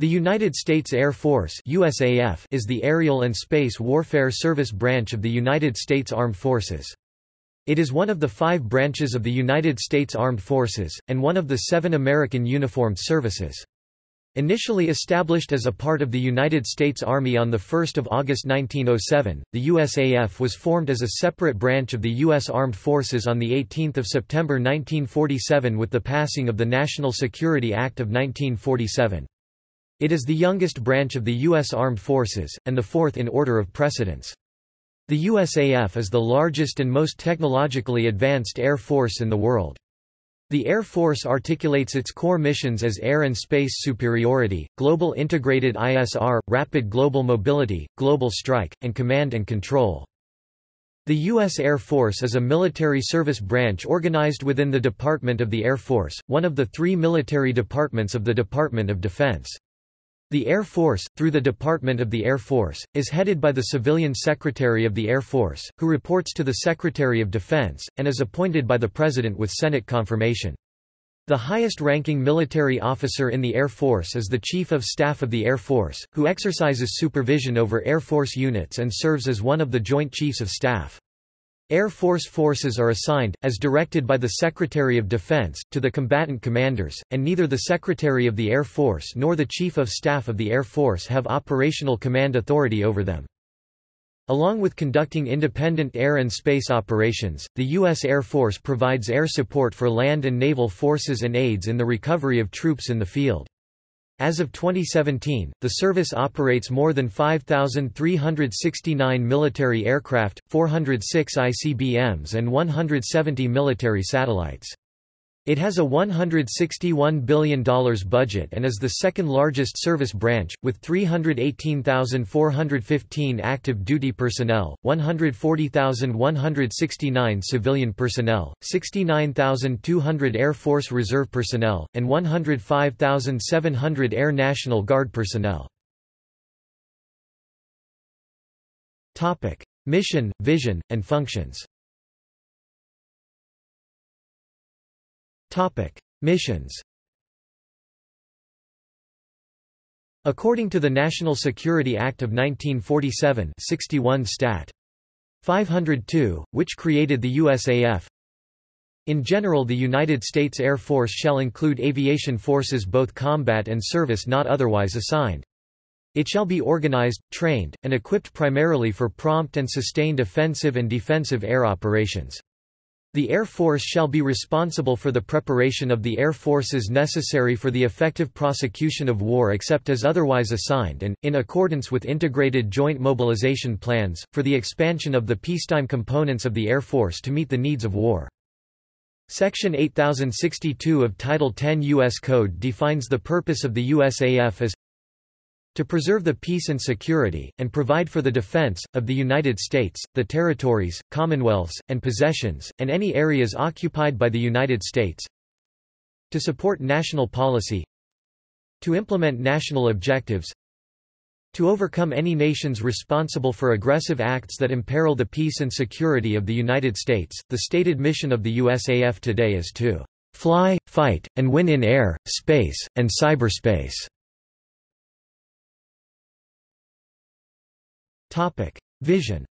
The United States Air Force USAF is the aerial and space warfare service branch of the United States Armed Forces. It is one of the five branches of the United States Armed Forces, and one of the seven American uniformed services. Initially established as a part of the United States Army on 1 August 1907, the USAF was formed as a separate branch of the U.S. Armed Forces on 18 September 1947 with the passing of the National Security Act of 1947. It is the youngest branch of the U.S. Armed Forces, and the fourth in order of precedence. The USAF is the largest and most technologically advanced air force in the world. The Air Force articulates its core missions as air and space superiority, global integrated ISR, rapid global mobility, global strike, and command and control. The U.S. Air Force is a military service branch organized within the Department of the Air Force, one of the three military departments of the Department of Defense. The Air Force, through the Department of the Air Force, is headed by the Civilian Secretary of the Air Force, who reports to the Secretary of Defense, and is appointed by the President with Senate confirmation. The highest-ranking military officer in the Air Force is the Chief of Staff of the Air Force, who exercises supervision over Air Force units and serves as one of the Joint Chiefs of Staff. Air Force forces are assigned, as directed by the Secretary of Defense, to the combatant commanders, and neither the Secretary of the Air Force nor the Chief of Staff of the Air Force have operational command authority over them. Along with conducting independent air and space operations, the U.S. Air Force provides air support for land and naval forces and aids in the recovery of troops in the field. As of 2017, the service operates more than 5,369 military aircraft, 406 ICBMs and 170 military satellites. It has a $161 billion budget and is the second largest service branch, with 318,415 active duty personnel, 140,169 civilian personnel, 69,200 Air Force Reserve personnel, and 105,700 Air National Guard personnel. Mission, vision, and functions Missions According to the National Security Act of 1947 61 Stat. 502, which created the USAF, in general the United States Air Force shall include aviation forces both combat and service not otherwise assigned. It shall be organized, trained, and equipped primarily for prompt and sustained offensive and defensive air operations. The Air Force shall be responsible for the preparation of the air forces necessary for the effective prosecution of war except as otherwise assigned and, in accordance with integrated joint mobilization plans, for the expansion of the peacetime components of the Air Force to meet the needs of war. Section 8062 of Title 10 U.S. Code defines the purpose of the USAF as to preserve the peace and security, and provide for the defense, of the United States, the territories, commonwealths, and possessions, and any areas occupied by the United States to support national policy to implement national objectives to overcome any nations responsible for aggressive acts that imperil the peace and security of the United States. The stated mission of the USAF today is to fly, fight, and win in air, space, and cyberspace. Vision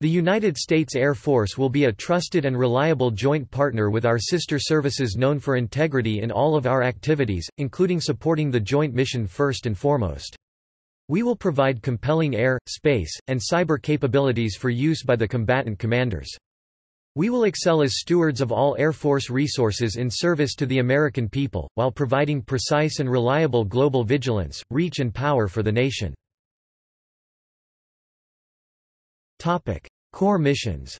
The United States Air Force will be a trusted and reliable joint partner with our sister services known for integrity in all of our activities, including supporting the joint mission first and foremost. We will provide compelling air, space, and cyber capabilities for use by the combatant commanders. We will excel as stewards of all Air Force resources in service to the American people, while providing precise and reliable global vigilance, reach and power for the nation. Core missions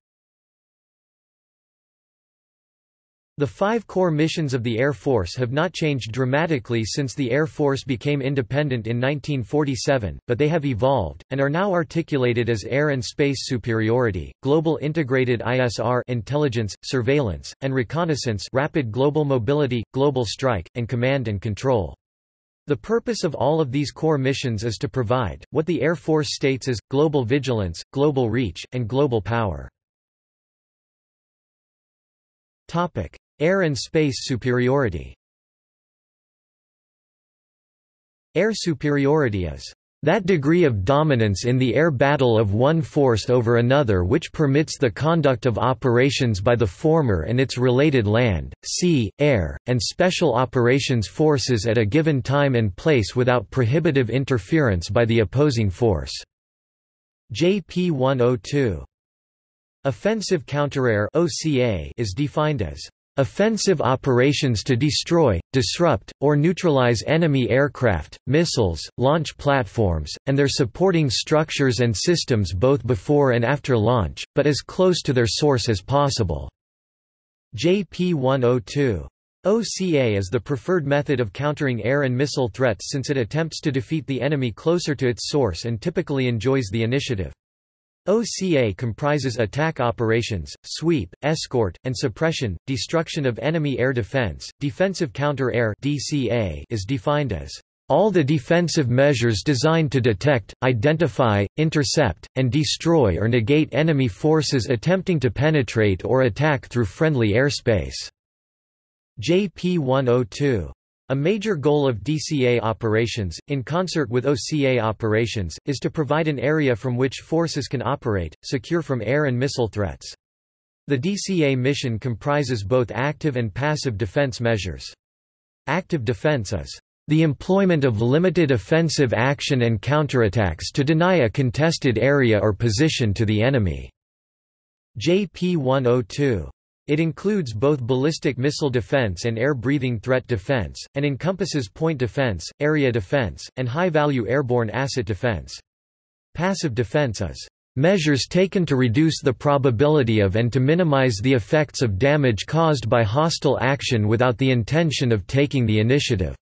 The five core missions of the Air Force have not changed dramatically since the Air Force became independent in 1947, but they have evolved, and are now articulated as air and space superiority, global integrated ISR intelligence, surveillance, and reconnaissance rapid global mobility, global strike, and command and control. The purpose of all of these core missions is to provide, what the Air Force states as, global vigilance, global reach, and global power. Air and space superiority Air superiority is that degree of dominance in the air battle of one force over another which permits the conduct of operations by the former and its related land, sea, air, and special operations forces at a given time and place without prohibitive interference by the opposing force. JP 102. Offensive counterair is defined as Offensive operations to destroy, disrupt, or neutralize enemy aircraft, missiles, launch platforms, and their supporting structures and systems both before and after launch, but as close to their source as possible. JP 102. OCA is the preferred method of countering air and missile threats since it attempts to defeat the enemy closer to its source and typically enjoys the initiative. OCA comprises attack operations, sweep, escort, and suppression. Destruction of enemy air defense, defensive counter-air (DCA) is defined as all the defensive measures designed to detect, identify, intercept, and destroy or negate enemy forces attempting to penetrate or attack through friendly airspace. JP 102 a major goal of DCA operations, in concert with OCA operations, is to provide an area from which forces can operate, secure from air and missile threats. The DCA mission comprises both active and passive defense measures. Active defense is the employment of limited offensive action and counterattacks to deny a contested area or position to the enemy. JP 102 it includes both ballistic missile defense and air-breathing threat defense, and encompasses point defense, area defense, and high-value airborne asset defense. Passive defense is measures taken to reduce the probability of and to minimize the effects of damage caused by hostile action without the intention of taking the initiative.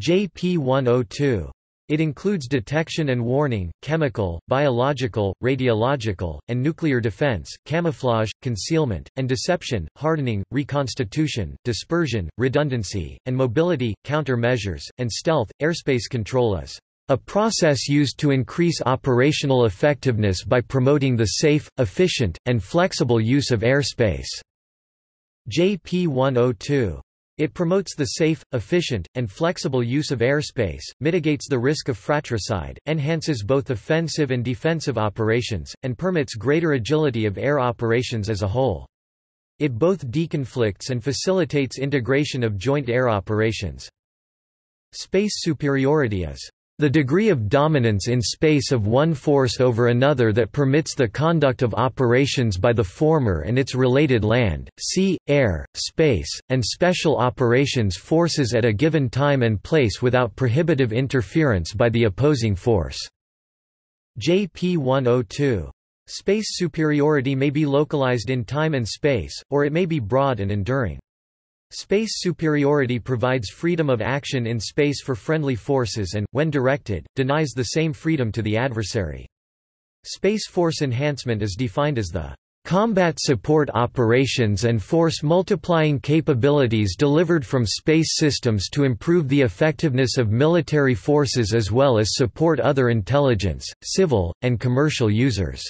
JP 102 it includes detection and warning, chemical, biological, radiological, and nuclear defense, camouflage, concealment, and deception, hardening, reconstitution, dispersion, redundancy, and mobility, countermeasures, and stealth. Airspace control is a process used to increase operational effectiveness by promoting the safe, efficient, and flexible use of airspace. JP 102 it promotes the safe, efficient, and flexible use of airspace, mitigates the risk of fratricide, enhances both offensive and defensive operations, and permits greater agility of air operations as a whole. It both deconflicts and facilitates integration of joint air operations. Space superiority is the degree of dominance in space of one force over another that permits the conduct of operations by the former and its related land, sea, air, space, and special operations forces at a given time and place without prohibitive interference by the opposing force. JP 102. Space superiority may be localized in time and space, or it may be broad and enduring. Space superiority provides freedom of action in space for friendly forces and, when directed, denies the same freedom to the adversary. Space Force enhancement is defined as the combat support operations and force multiplying capabilities delivered from space systems to improve the effectiveness of military forces as well as support other intelligence, civil, and commercial users.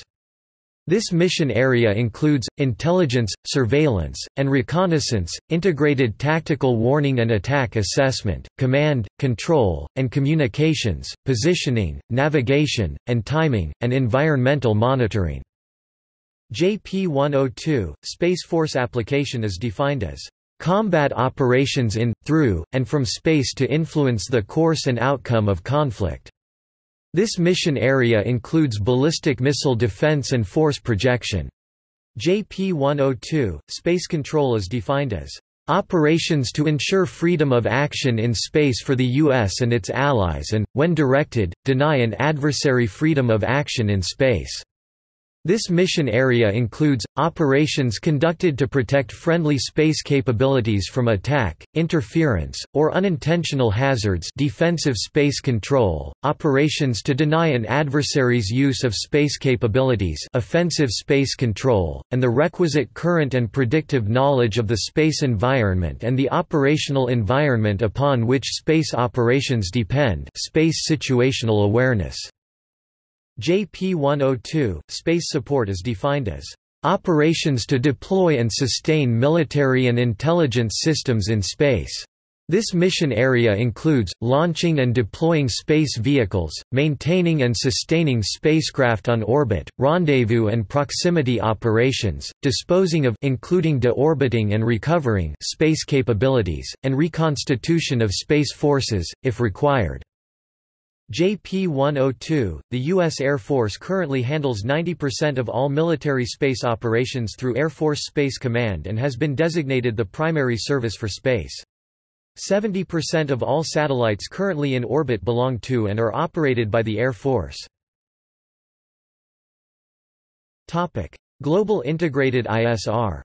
This mission area includes, intelligence, surveillance, and reconnaissance, integrated tactical warning and attack assessment, command, control, and communications, positioning, navigation, and timing, and environmental monitoring. JP 102, Space Force application is defined as combat operations in, through, and from space to influence the course and outcome of conflict. This mission area includes ballistic missile defense and force projection. JP-102, space control is defined as operations to ensure freedom of action in space for the U.S. and its allies and, when directed, deny an adversary freedom of action in space. This mission area includes, operations conducted to protect friendly space capabilities from attack, interference, or unintentional hazards defensive space control, operations to deny an adversary's use of space capabilities offensive space control, and the requisite current and predictive knowledge of the space environment and the operational environment upon which space operations depend space situational awareness. JP-102, space support is defined as operations to deploy and sustain military and intelligence systems in space. This mission area includes, launching and deploying space vehicles, maintaining and sustaining spacecraft on orbit, rendezvous and proximity operations, disposing of including deorbiting and recovering space capabilities, and reconstitution of space forces, if required. JP-102, the U.S. Air Force currently handles 90% of all military space operations through Air Force Space Command and has been designated the primary service for space. 70% of all satellites currently in orbit belong to and are operated by the Air Force. Global Integrated ISR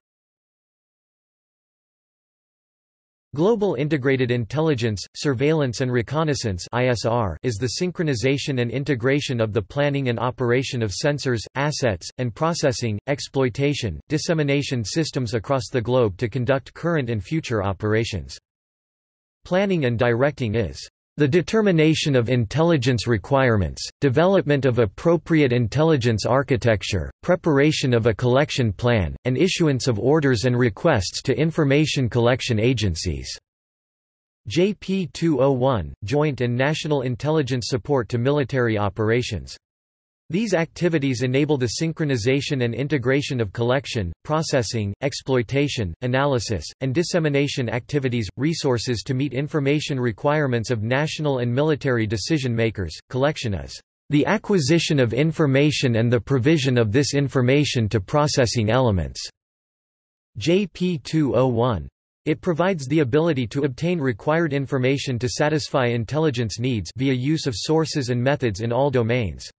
Global Integrated Intelligence, Surveillance and Reconnaissance is the synchronization and integration of the planning and operation of sensors, assets, and processing, exploitation, dissemination systems across the globe to conduct current and future operations. Planning and directing is the determination of intelligence requirements, development of appropriate intelligence architecture, preparation of a collection plan, and issuance of orders and requests to information collection agencies. JP 201 – Joint and National Intelligence Support to Military Operations these activities enable the synchronization and integration of collection, processing, exploitation, analysis, and dissemination activities, resources to meet information requirements of national and military decision-makers. Collection is the acquisition of information and the provision of this information to processing elements. JP 201. It provides the ability to obtain required information to satisfy intelligence needs via use of sources and methods in all domains.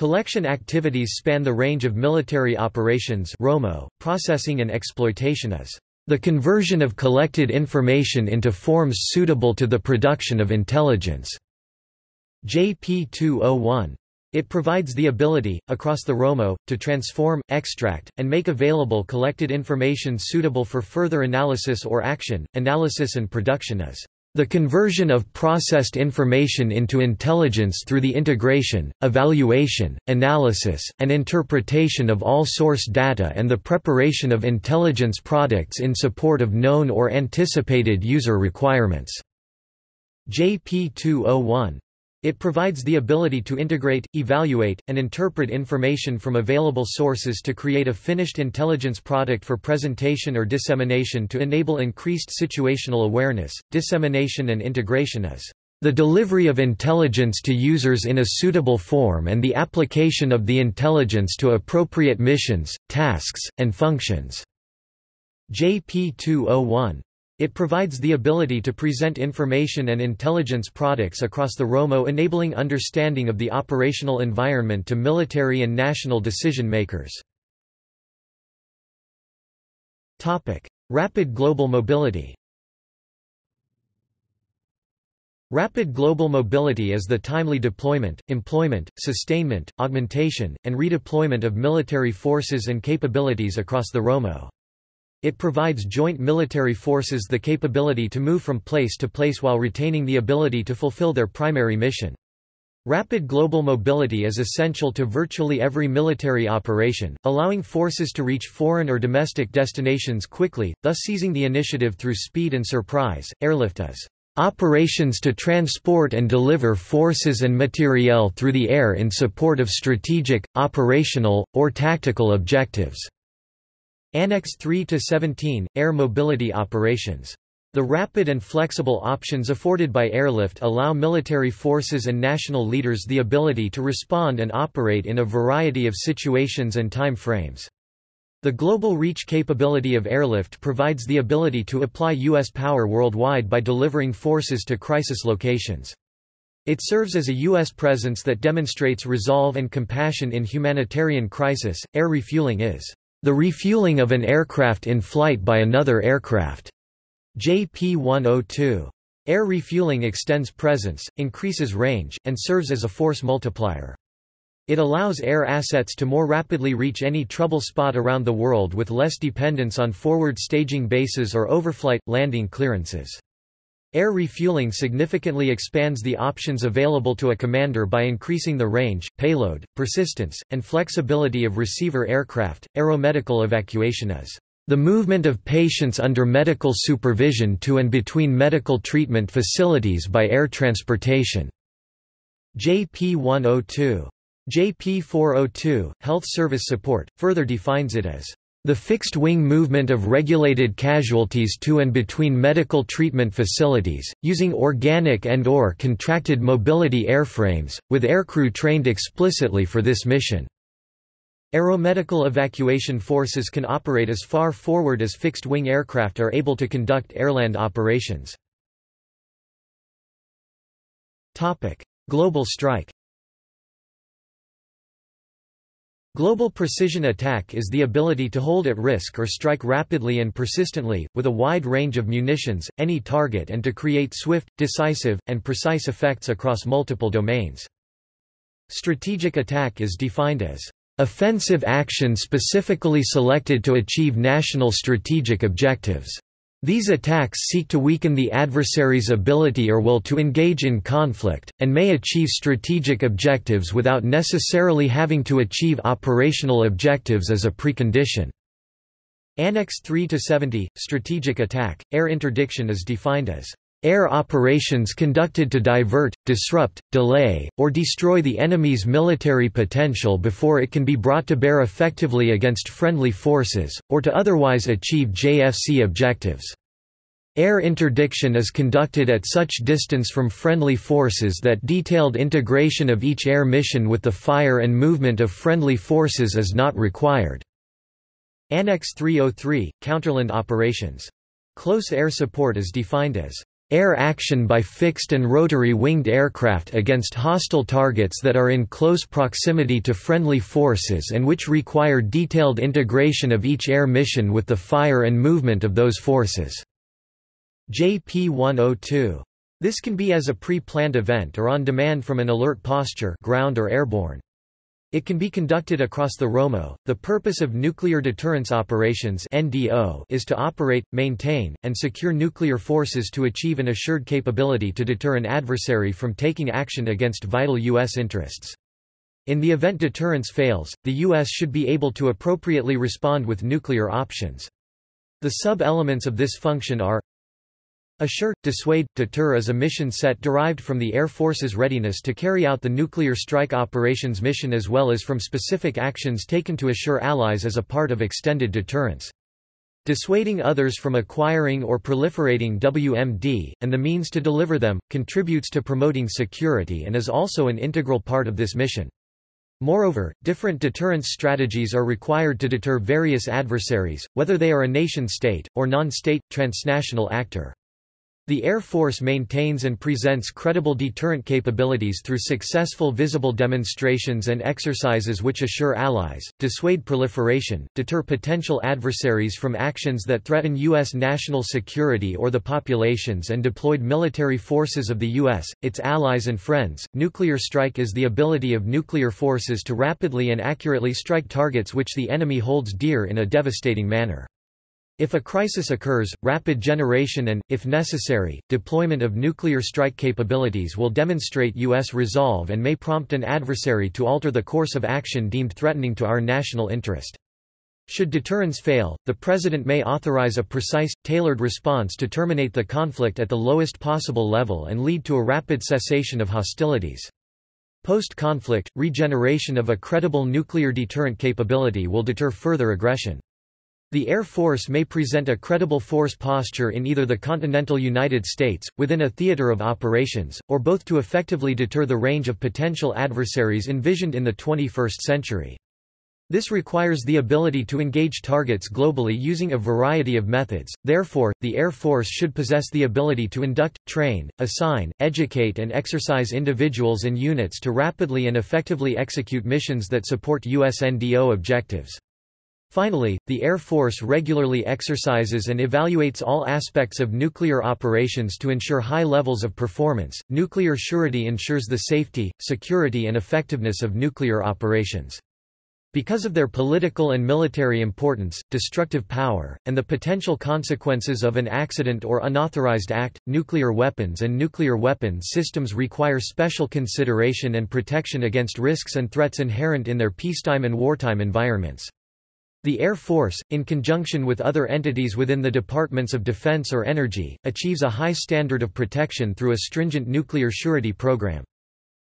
Collection activities span the range of military operations ROMO, processing and exploitation as the conversion of collected information into forms suitable to the production of intelligence. JP 201. It provides the ability, across the ROMO, to transform, extract, and make available collected information suitable for further analysis or action. Analysis and production as the conversion of processed information into intelligence through the integration, evaluation, analysis, and interpretation of all source data and the preparation of intelligence products in support of known or anticipated user requirements. JP 201 it provides the ability to integrate, evaluate, and interpret information from available sources to create a finished intelligence product for presentation or dissemination to enable increased situational awareness. Dissemination and integration is the delivery of intelligence to users in a suitable form and the application of the intelligence to appropriate missions, tasks, and functions. JP 201 it provides the ability to present information and intelligence products across the ROMO enabling understanding of the operational environment to military and national decision-makers. Rapid global mobility Rapid global mobility is the timely deployment, employment, sustainment, augmentation, and redeployment of military forces and capabilities across the ROMO. It provides joint military forces the capability to move from place to place while retaining the ability to fulfill their primary mission. Rapid global mobility is essential to virtually every military operation, allowing forces to reach foreign or domestic destinations quickly, thus seizing the initiative through speed and surprise. Airlift is operations to transport and deliver forces and materiel through the air in support of strategic, operational, or tactical objectives. Annex 3 to 17 Air Mobility Operations the rapid and flexible options afforded by airlift allow military forces and national leaders the ability to respond and operate in a variety of situations and time frames. The global reach capability of airlift provides the ability to apply U.S. power worldwide by delivering forces to crisis locations. It serves as a U.S. presence that demonstrates resolve and compassion in humanitarian crisis. Air refueling is the refueling of an aircraft in flight by another aircraft. JP-102. Air refueling extends presence, increases range, and serves as a force multiplier. It allows air assets to more rapidly reach any trouble spot around the world with less dependence on forward staging bases or overflight, landing clearances. Air refueling significantly expands the options available to a commander by increasing the range, payload, persistence, and flexibility of receiver aircraft. Aeromedical evacuation is The movement of patients under medical supervision to and between medical treatment facilities by air transportation. JP 102. JP 402, Health Service Support, further defines it as the fixed-wing movement of regulated casualties to and between medical treatment facilities, using organic and or contracted mobility airframes, with aircrew trained explicitly for this mission. Aeromedical evacuation forces can operate as far forward as fixed-wing aircraft are able to conduct airland operations. Global strike Global precision attack is the ability to hold at risk or strike rapidly and persistently, with a wide range of munitions, any target and to create swift, decisive, and precise effects across multiple domains. Strategic attack is defined as Offensive action specifically selected to achieve national strategic objectives. These attacks seek to weaken the adversary's ability or will to engage in conflict, and may achieve strategic objectives without necessarily having to achieve operational objectives as a precondition. Annex 3 to 70 Strategic Attack, Air Interdiction is defined as Air operations conducted to divert, disrupt, delay, or destroy the enemy's military potential before it can be brought to bear effectively against friendly forces, or to otherwise achieve JFC objectives. Air interdiction is conducted at such distance from friendly forces that detailed integration of each air mission with the fire and movement of friendly forces is not required. Annex 303, Counterland Operations. Close air support is defined as Air action by fixed and rotary-winged aircraft against hostile targets that are in close proximity to friendly forces and which require detailed integration of each air mission with the fire and movement of those forces. JP-102. This can be as a pre-planned event or on demand from an alert posture ground or airborne. It can be conducted across the ROMO. The purpose of nuclear deterrence operations (NDO) is to operate, maintain, and secure nuclear forces to achieve an assured capability to deter an adversary from taking action against vital U.S. interests. In the event deterrence fails, the U.S. should be able to appropriately respond with nuclear options. The sub-elements of this function are Assure, dissuade, deter is a mission set derived from the Air Force's readiness to carry out the nuclear strike operations mission as well as from specific actions taken to assure allies as a part of extended deterrence. Dissuading others from acquiring or proliferating WMD, and the means to deliver them, contributes to promoting security and is also an integral part of this mission. Moreover, different deterrence strategies are required to deter various adversaries, whether they are a nation-state, or non-state, transnational actor. The Air Force maintains and presents credible deterrent capabilities through successful visible demonstrations and exercises which assure allies, dissuade proliferation, deter potential adversaries from actions that threaten U.S. national security or the populations and deployed military forces of the U.S., its allies and friends. Nuclear strike is the ability of nuclear forces to rapidly and accurately strike targets which the enemy holds dear in a devastating manner. If a crisis occurs, rapid generation and, if necessary, deployment of nuclear strike capabilities will demonstrate U.S. resolve and may prompt an adversary to alter the course of action deemed threatening to our national interest. Should deterrence fail, the President may authorize a precise, tailored response to terminate the conflict at the lowest possible level and lead to a rapid cessation of hostilities. Post-conflict, regeneration of a credible nuclear deterrent capability will deter further aggression. The Air Force may present a credible force posture in either the continental United States, within a theater of operations, or both to effectively deter the range of potential adversaries envisioned in the 21st century. This requires the ability to engage targets globally using a variety of methods, therefore, the Air Force should possess the ability to induct, train, assign, educate and exercise individuals and units to rapidly and effectively execute missions that support USNDO objectives. Finally, the Air Force regularly exercises and evaluates all aspects of nuclear operations to ensure high levels of performance. Nuclear surety ensures the safety, security, and effectiveness of nuclear operations. Because of their political and military importance, destructive power, and the potential consequences of an accident or unauthorized act, nuclear weapons and nuclear weapon systems require special consideration and protection against risks and threats inherent in their peacetime and wartime environments. The Air Force, in conjunction with other entities within the Departments of Defense or Energy, achieves a high standard of protection through a stringent nuclear surety program.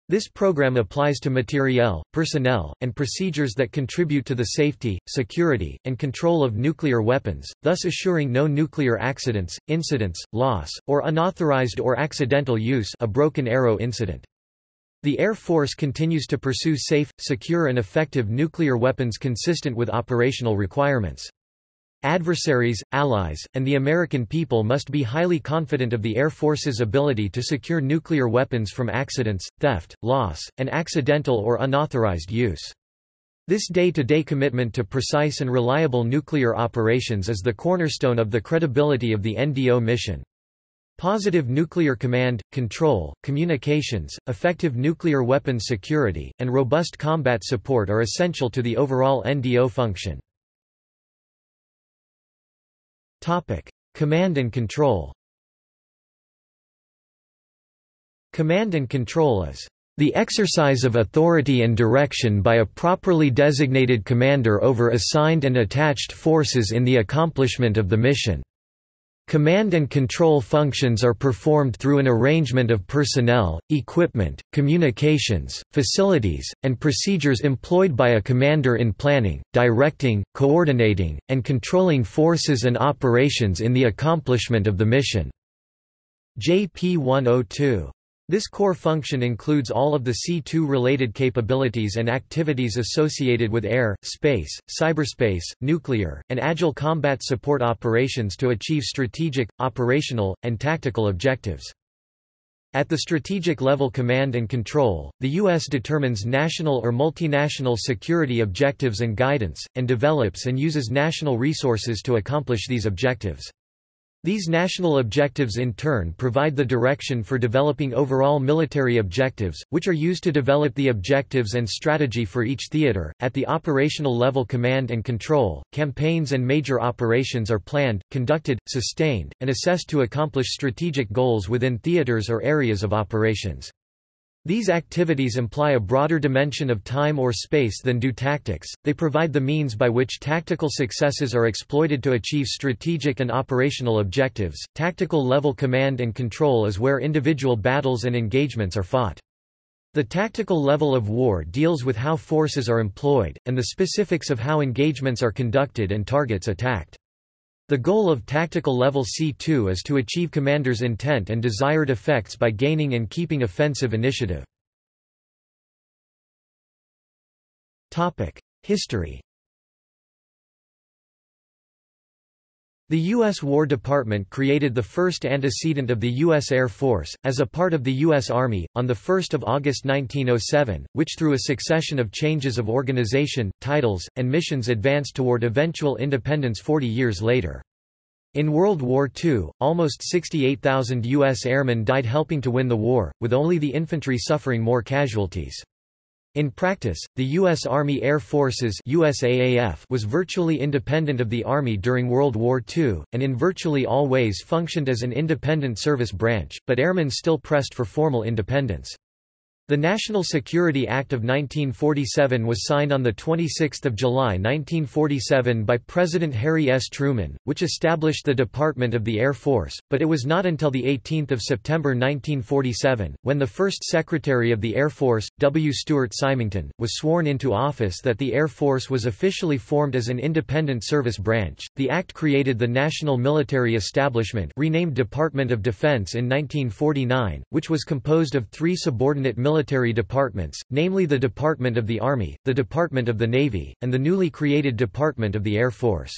This program applies to materiel, personnel, and procedures that contribute to the safety, security, and control of nuclear weapons, thus assuring no nuclear accidents, incidents, loss, or unauthorized or accidental use a broken arrow incident. The Air Force continues to pursue safe, secure and effective nuclear weapons consistent with operational requirements. Adversaries, allies, and the American people must be highly confident of the Air Force's ability to secure nuclear weapons from accidents, theft, loss, and accidental or unauthorized use. This day-to-day -day commitment to precise and reliable nuclear operations is the cornerstone of the credibility of the NDO mission. Positive nuclear command, control, communications, effective nuclear weapons security, and robust combat support are essential to the overall NDO function. Command and control Command and control is the exercise of authority and direction by a properly designated commander over assigned and attached forces in the accomplishment of the mission. Command and control functions are performed through an arrangement of personnel, equipment, communications, facilities, and procedures employed by a commander in planning, directing, coordinating, and controlling forces and operations in the accomplishment of the mission. JP 102 this core function includes all of the C2-related capabilities and activities associated with air, space, cyberspace, nuclear, and agile combat support operations to achieve strategic, operational, and tactical objectives. At the strategic level command and control, the U.S. determines national or multinational security objectives and guidance, and develops and uses national resources to accomplish these objectives. These national objectives in turn provide the direction for developing overall military objectives, which are used to develop the objectives and strategy for each theater. At the operational level, command and control, campaigns and major operations are planned, conducted, sustained, and assessed to accomplish strategic goals within theaters or areas of operations. These activities imply a broader dimension of time or space than do tactics, they provide the means by which tactical successes are exploited to achieve strategic and operational objectives. Tactical level command and control is where individual battles and engagements are fought. The tactical level of war deals with how forces are employed, and the specifics of how engagements are conducted and targets attacked. The goal of tactical level C2 is to achieve commander's intent and desired effects by gaining and keeping offensive initiative. History The U.S. War Department created the first antecedent of the U.S. Air Force, as a part of the U.S. Army, on 1 August 1907, which through a succession of changes of organization, titles, and missions advanced toward eventual independence 40 years later. In World War II, almost 68,000 U.S. airmen died helping to win the war, with only the infantry suffering more casualties. In practice, the U.S. Army Air Forces USAAF was virtually independent of the Army during World War II, and in virtually all ways functioned as an independent service branch, but airmen still pressed for formal independence. The National Security Act of 1947 was signed on 26 July 1947 by President Harry S. Truman, which established the Department of the Air Force, but it was not until 18 September 1947, when the first Secretary of the Air Force, W. Stuart Symington, was sworn into office that the Air Force was officially formed as an independent service branch. The act created the National Military Establishment renamed Department of Defense in 1949, which was composed of three subordinate military military departments, namely the Department of the Army, the Department of the Navy, and the newly created Department of the Air Force.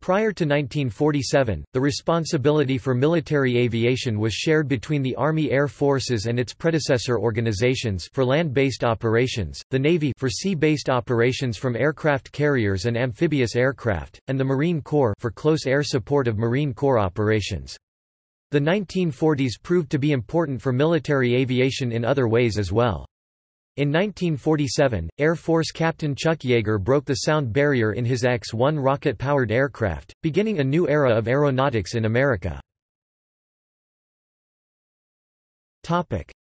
Prior to 1947, the responsibility for military aviation was shared between the Army Air Forces and its predecessor organizations for land-based operations, the Navy for sea-based operations from aircraft carriers and amphibious aircraft, and the Marine Corps for close air support of Marine Corps operations. The 1940s proved to be important for military aviation in other ways as well. In 1947, Air Force Captain Chuck Yeager broke the sound barrier in his X-1 rocket-powered aircraft, beginning a new era of aeronautics in America.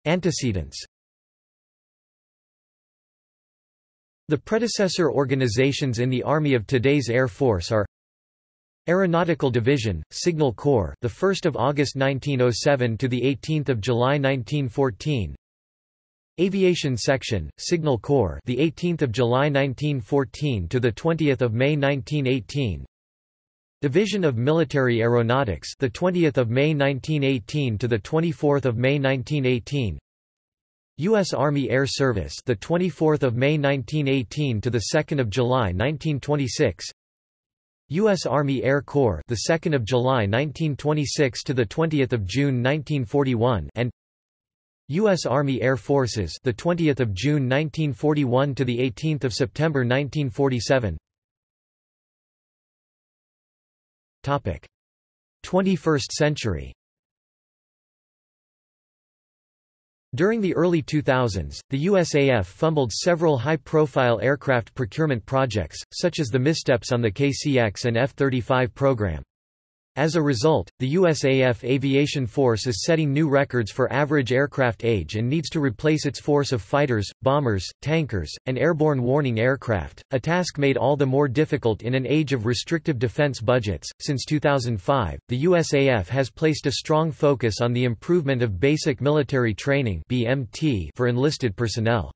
Antecedents The predecessor organizations in the Army of today's Air Force are Aeronautical Division, Signal Corps, the 1st of August 1907 to the 18th of July 1914. Aviation Section, Signal Corps, the 18th of July 1914 to the 20th of May 1918. Division of Military Aeronautics, the 20th of May 1918 to the 24th of May 1918. U.S. Army Air Service, the 24th of May 1918 to the 2nd of July 1926. U.S. Army Air Corps, the 2nd of July 1926 to the 20th of June 1941, and U.S. Army Air Forces, the 20th of June 1941 to the 18th of September 1947. Topic: 21st century. During the early 2000s, the USAF fumbled several high-profile aircraft procurement projects, such as the missteps on the KCX and F-35 program. As a result, the USAF Aviation Force is setting new records for average aircraft age and needs to replace its force of fighters, bombers, tankers, and airborne warning aircraft, a task made all the more difficult in an age of restrictive defense budgets. Since 2005, the USAF has placed a strong focus on the improvement of basic military training (BMT) for enlisted personnel.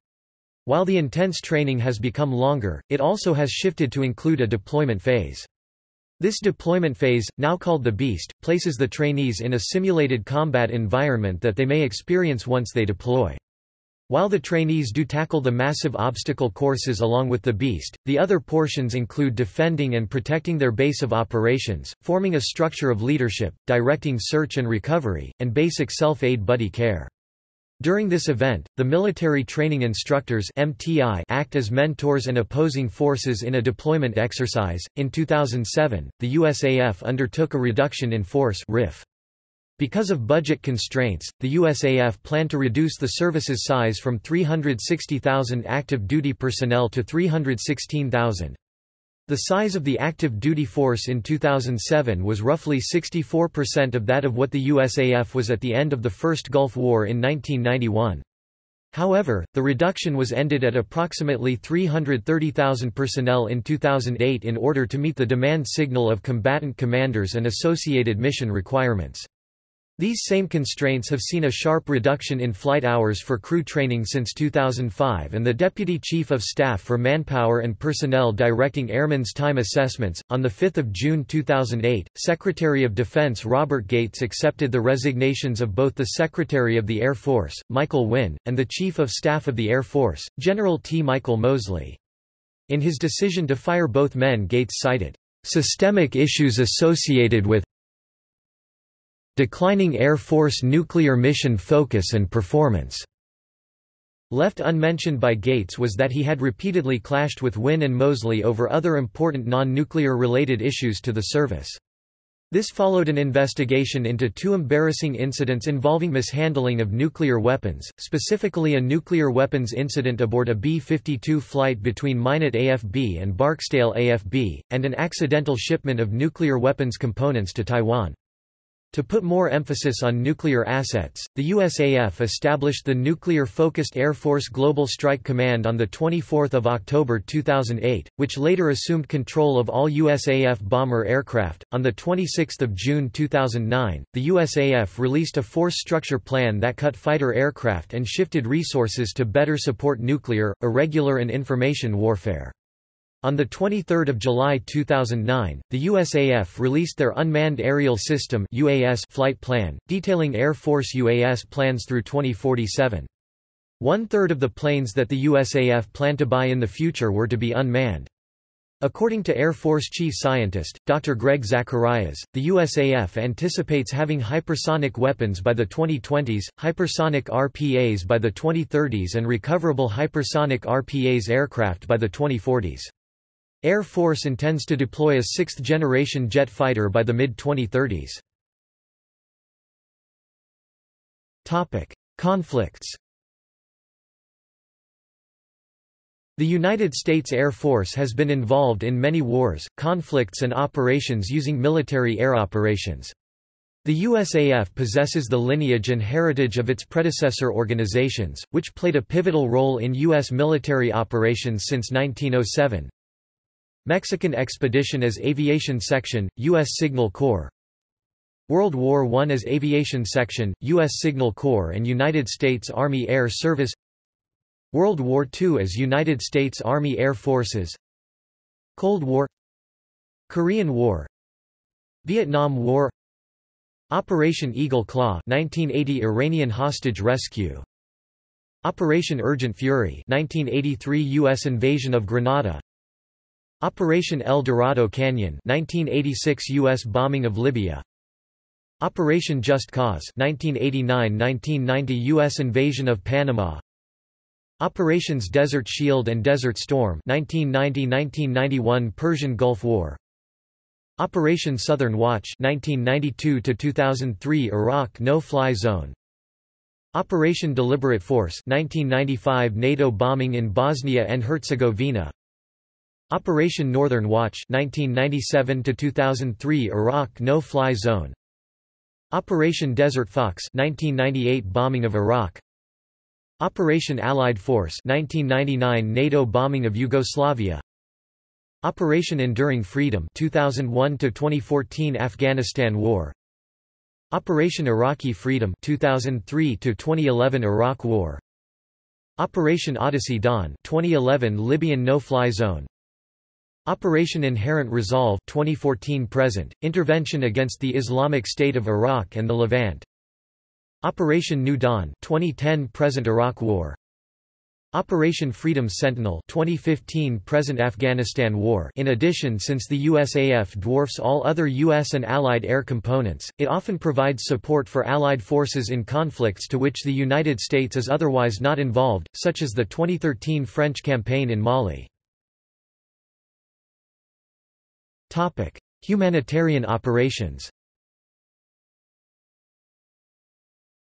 While the intense training has become longer, it also has shifted to include a deployment phase. This deployment phase, now called the Beast, places the trainees in a simulated combat environment that they may experience once they deploy. While the trainees do tackle the massive obstacle courses along with the Beast, the other portions include defending and protecting their base of operations, forming a structure of leadership, directing search and recovery, and basic self-aid buddy care. During this event, the military training instructors (MTI) act as mentors and opposing forces in a deployment exercise. In 2007, the USAF undertook a reduction in force (RIF). Because of budget constraints, the USAF planned to reduce the service's size from 360,000 active duty personnel to 316,000. The size of the active duty force in 2007 was roughly 64% of that of what the USAF was at the end of the First Gulf War in 1991. However, the reduction was ended at approximately 330,000 personnel in 2008 in order to meet the demand signal of combatant commanders and associated mission requirements. These same constraints have seen a sharp reduction in flight hours for crew training since 2005 and the Deputy Chief of Staff for Manpower and Personnel directing Airmen's Time Assessments. On 5 June 2008, Secretary of Defense Robert Gates accepted the resignations of both the Secretary of the Air Force, Michael Wynne, and the Chief of Staff of the Air Force, General T. Michael Moseley. In his decision to fire both men Gates cited, "...systemic issues associated with declining Air Force nuclear mission focus and performance. Left unmentioned by Gates was that he had repeatedly clashed with Wynne and Moseley over other important non-nuclear related issues to the service. This followed an investigation into two embarrassing incidents involving mishandling of nuclear weapons, specifically a nuclear weapons incident aboard a B-52 flight between Minot AFB and Barksdale AFB, and an accidental shipment of nuclear weapons components to Taiwan. To put more emphasis on nuclear assets, the USAF established the Nuclear-Focused Air Force Global Strike Command on 24 October 2008, which later assumed control of all USAF bomber aircraft. On 26 June 2009, the USAF released a force structure plan that cut fighter aircraft and shifted resources to better support nuclear, irregular and information warfare. On 23 July 2009, the USAF released their Unmanned Aerial System UAS flight plan, detailing Air Force UAS plans through 2047. One-third of the planes that the USAF planned to buy in the future were to be unmanned. According to Air Force Chief Scientist, Dr. Greg Zacharias, the USAF anticipates having hypersonic weapons by the 2020s, hypersonic RPAs by the 2030s and recoverable hypersonic RPAs aircraft by the 2040s. Air Force intends to deploy a sixth-generation jet fighter by the mid-2030s. Conflicts The United States Air Force has been involved in many wars, conflicts and operations using military air operations. The USAF possesses the lineage and heritage of its predecessor organizations, which played a pivotal role in U.S. military operations since 1907. Mexican Expedition as Aviation Section, U.S. Signal Corps. World War I as Aviation Section, U.S. Signal Corps and United States Army Air Service. World War II as United States Army Air Forces. Cold War. Korean War. Vietnam War. Operation Eagle Claw 1980 Iranian hostage rescue. Operation Urgent Fury 1983 US invasion of Grenada Operation El Dorado Canyon 1986 US bombing of Libya. Operation Just Cause 1989-1990 US invasion of Panama. Operations Desert Shield and Desert Storm 1990-1991 Persian Gulf War. Operation Southern Watch 1992 2003 Iraq No-Fly Zone. Operation Deliberate Force 1995 NATO bombing in Bosnia and Herzegovina Operation Northern Watch 1997 to 2003 Iraq No-Fly Zone. Operation Desert Fox 1998 bombing of Iraq. Operation Allied Force 1999 NATO bombing of Yugoslavia. Operation Enduring Freedom 2001 to 2014 Afghanistan War. Operation Iraqi Freedom 2003 to 2011 Iraq War. Operation Odyssey Dawn 2011 Libyan no-fly zone Operation Inherent Resolve 2014 present intervention against the Islamic State of Iraq and the Levant Operation New Dawn 2010 present Iraq War Operation Freedom Sentinel 2015 present Afghanistan War In addition since the USAF dwarfs all other U.S. and Allied air components, it often provides support for Allied forces in conflicts to which the United States is otherwise not involved, such as the 2013 French campaign in Mali. Humanitarian operations.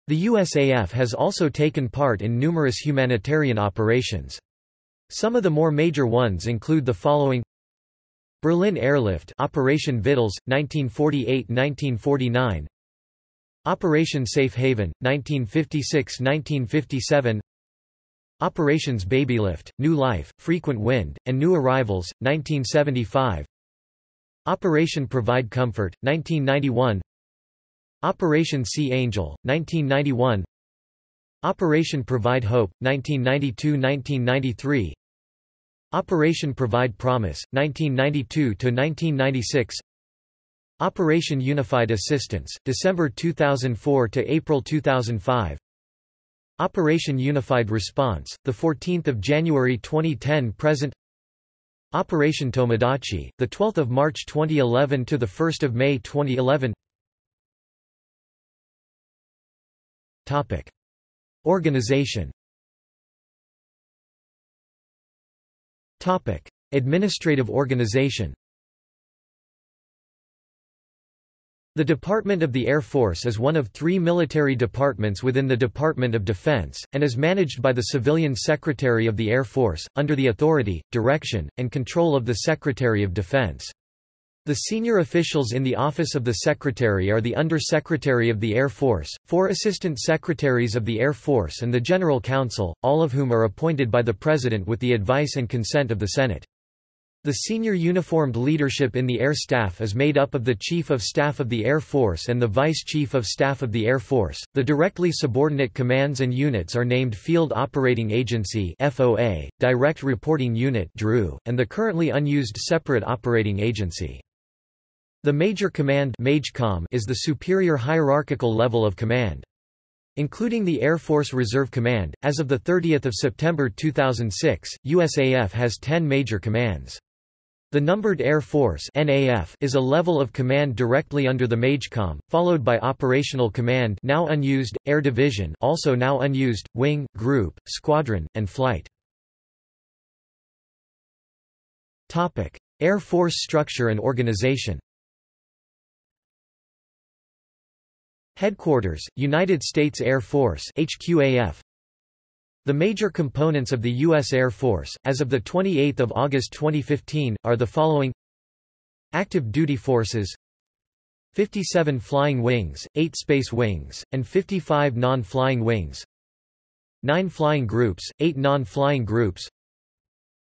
The USAF has also taken part in numerous humanitarian operations. Some of the more major ones include the following. Berlin Airlift Operation Vittles, 1948–1949 Operation Safe Haven, 1956–1957 Operations Babylift, New Life, Frequent Wind, and New Arrivals, 1975 Operation Provide Comfort, 1991 Operation Sea Angel, 1991 Operation Provide Hope, 1992–1993 Operation Provide Promise, 1992–1996 Operation Unified Assistance, December 2004 to April 2005 Operation Unified Response, 14 January 2010 present Operation Tomodachi, 12 March 2011 to 1 May 2011 Topic. Organization Topic. Administrative organization The Department of the Air Force is one of three military departments within the Department of Defense, and is managed by the Civilian Secretary of the Air Force, under the authority, direction, and control of the Secretary of Defense. The senior officials in the Office of the Secretary are the Under-Secretary of the Air Force, four Assistant Secretaries of the Air Force and the General Counsel, all of whom are appointed by the President with the advice and consent of the Senate. The senior uniformed leadership in the Air Staff is made up of the Chief of Staff of the Air Force and the Vice Chief of Staff of the Air Force. The directly subordinate commands and units are named Field Operating Agency (FOA), Direct Reporting Unit (DRU), and the currently unused Separate Operating Agency. The Major Command is the superior hierarchical level of command. Including the Air Force Reserve Command, as of 30 September 2006, USAF has 10 major commands. The Numbered Air Force (NAF) is a level of command directly under the MAJCOM, followed by Operational Command now unused, Air Division also now unused, Wing, Group, Squadron, and Flight. Topic: Air Force structure and organization Headquarters, United States Air Force HQAF. The major components of the U.S. Air Force, as of 28 August 2015, are the following. Active Duty Forces 57 flying wings, 8 space wings, and 55 non-flying wings. 9 flying groups, 8 non-flying groups.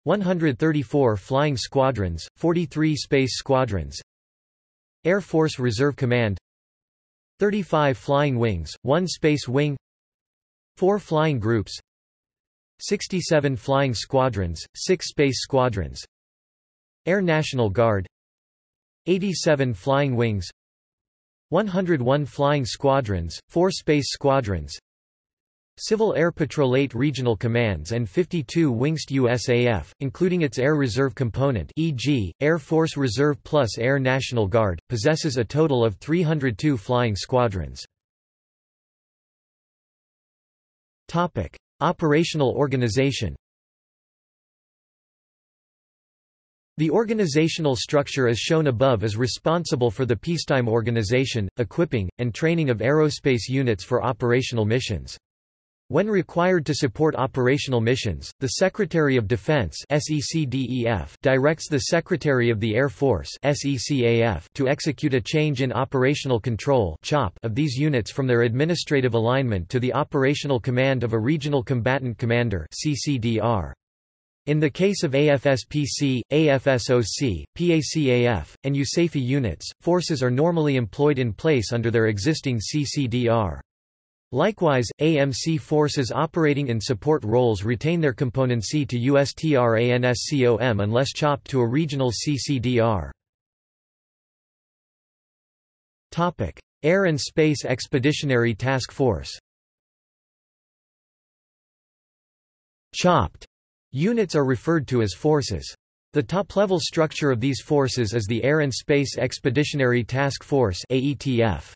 134 flying squadrons, 43 space squadrons. Air Force Reserve Command 35 flying wings, 1 space wing. 4 flying groups 67 flying squadrons, 6 space squadrons Air National Guard 87 flying wings 101 flying squadrons, 4 space squadrons Civil Air Patrol 8 regional commands and 52 Wingst USAF, including its Air Reserve component e.g., Air Force Reserve plus Air National Guard, possesses a total of 302 flying squadrons. Operational organization The organizational structure as shown above is responsible for the peacetime organization, equipping, and training of aerospace units for operational missions. When required to support operational missions, the Secretary of Defense directs the Secretary of the Air Force to execute a change in operational control of these units from their administrative alignment to the operational command of a Regional Combatant Commander In the case of AFSPC, AFSOC, PACAF, and USAFE units, forces are normally employed in place under their existing CCDR. Likewise, AMC forces operating in support roles retain their componency to USTRANSCOM unless chopped to a regional CCDR. Air and Space Expeditionary Task Force Chopped units are referred to as forces. The top-level structure of these forces is the Air and Space Expeditionary Task Force AETF.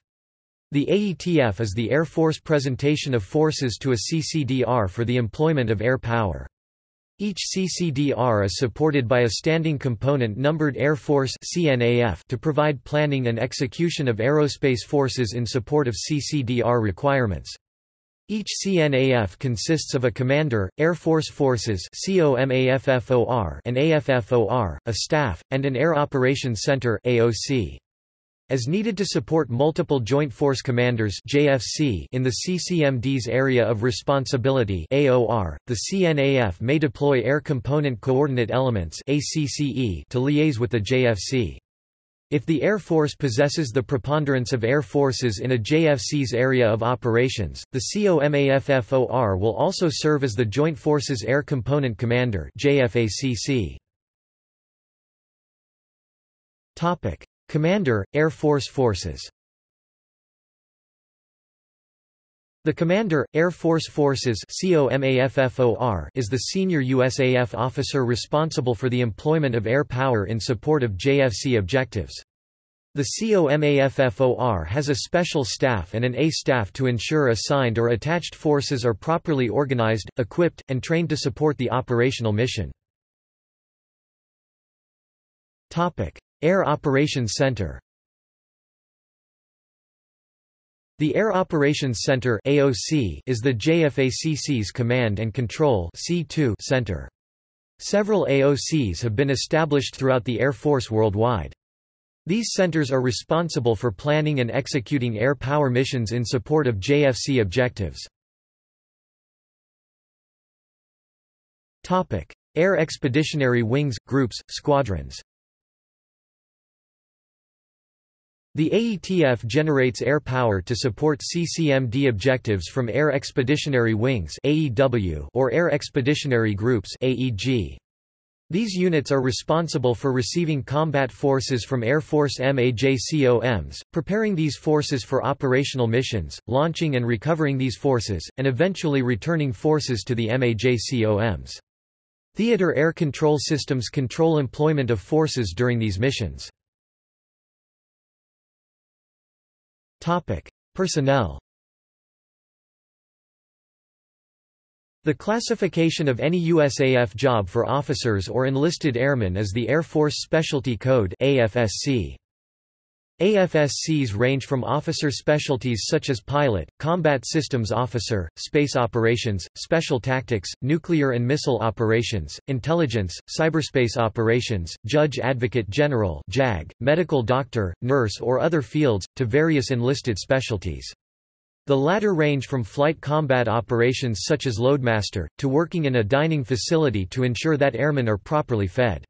The AETF is the Air Force presentation of forces to a CCDR for the employment of air power. Each CCDR is supported by a standing component numbered Air Force CNAF to provide planning and execution of aerospace forces in support of CCDR requirements. Each CNAF consists of a commander, Air Force Forces and AFFOR, a staff, and an Air Operations Center AOC. As needed to support multiple Joint Force Commanders JFC in the CCMD's area of responsibility AOR, the CNAF may deploy Air Component Coordinate Elements ACCE to liaise with the JFC. If the Air Force possesses the preponderance of air forces in a JFC's area of operations, the COMAFFOR will also serve as the Joint Forces Air Component Commander JFACC. Topic: Commander, Air Force Forces The Commander, Air Force Forces is the senior USAF officer responsible for the employment of air power in support of JFC objectives. The COMAFFOR has a special staff and an A staff to ensure assigned or attached forces are properly organized, equipped, and trained to support the operational mission. Air Operations Center The Air Operations Center AOC is the JFACC's Command and Control C2 center. Several AOCs have been established throughout the Air Force worldwide. These centers are responsible for planning and executing air power missions in support of JFC objectives. Air Expeditionary Wings, Groups, Squadrons The AETF generates air power to support CCMD objectives from Air Expeditionary Wings or Air Expeditionary Groups These units are responsible for receiving combat forces from Air Force MAJCOMs, preparing these forces for operational missions, launching and recovering these forces, and eventually returning forces to the MAJCOMs. Theater air control systems control employment of forces during these missions. Topic: Personnel. The classification of any USAF job for officers or enlisted airmen is the Air Force Specialty Code AFSC. AFSCs range from officer specialties such as pilot, combat systems officer, space operations, special tactics, nuclear and missile operations, intelligence, cyberspace operations, judge advocate general JAG, medical doctor, nurse or other fields, to various enlisted specialties. The latter range from flight combat operations such as loadmaster, to working in a dining facility to ensure that airmen are properly fed.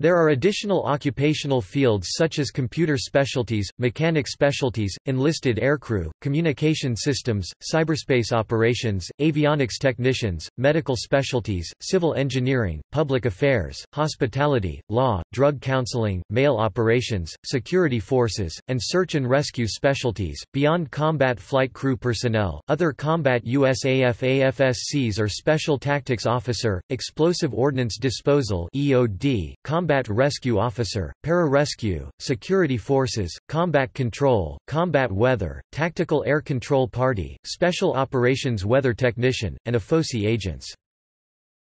There are additional occupational fields such as computer specialties, mechanic specialties, enlisted aircrew, communication systems, cyberspace operations, avionics technicians, medical specialties, civil engineering, public affairs, hospitality, law, drug counseling, mail operations, security forces, and search and rescue specialties. Beyond combat flight crew personnel, other combat USAF AFSCs are Special Tactics Officer, Explosive Ordnance Disposal (EOD), Combat Rescue Officer, Para-Rescue, Security Forces, Combat Control, Combat Weather, Tactical Air Control Party, Special Operations Weather Technician, and AFOSI agents.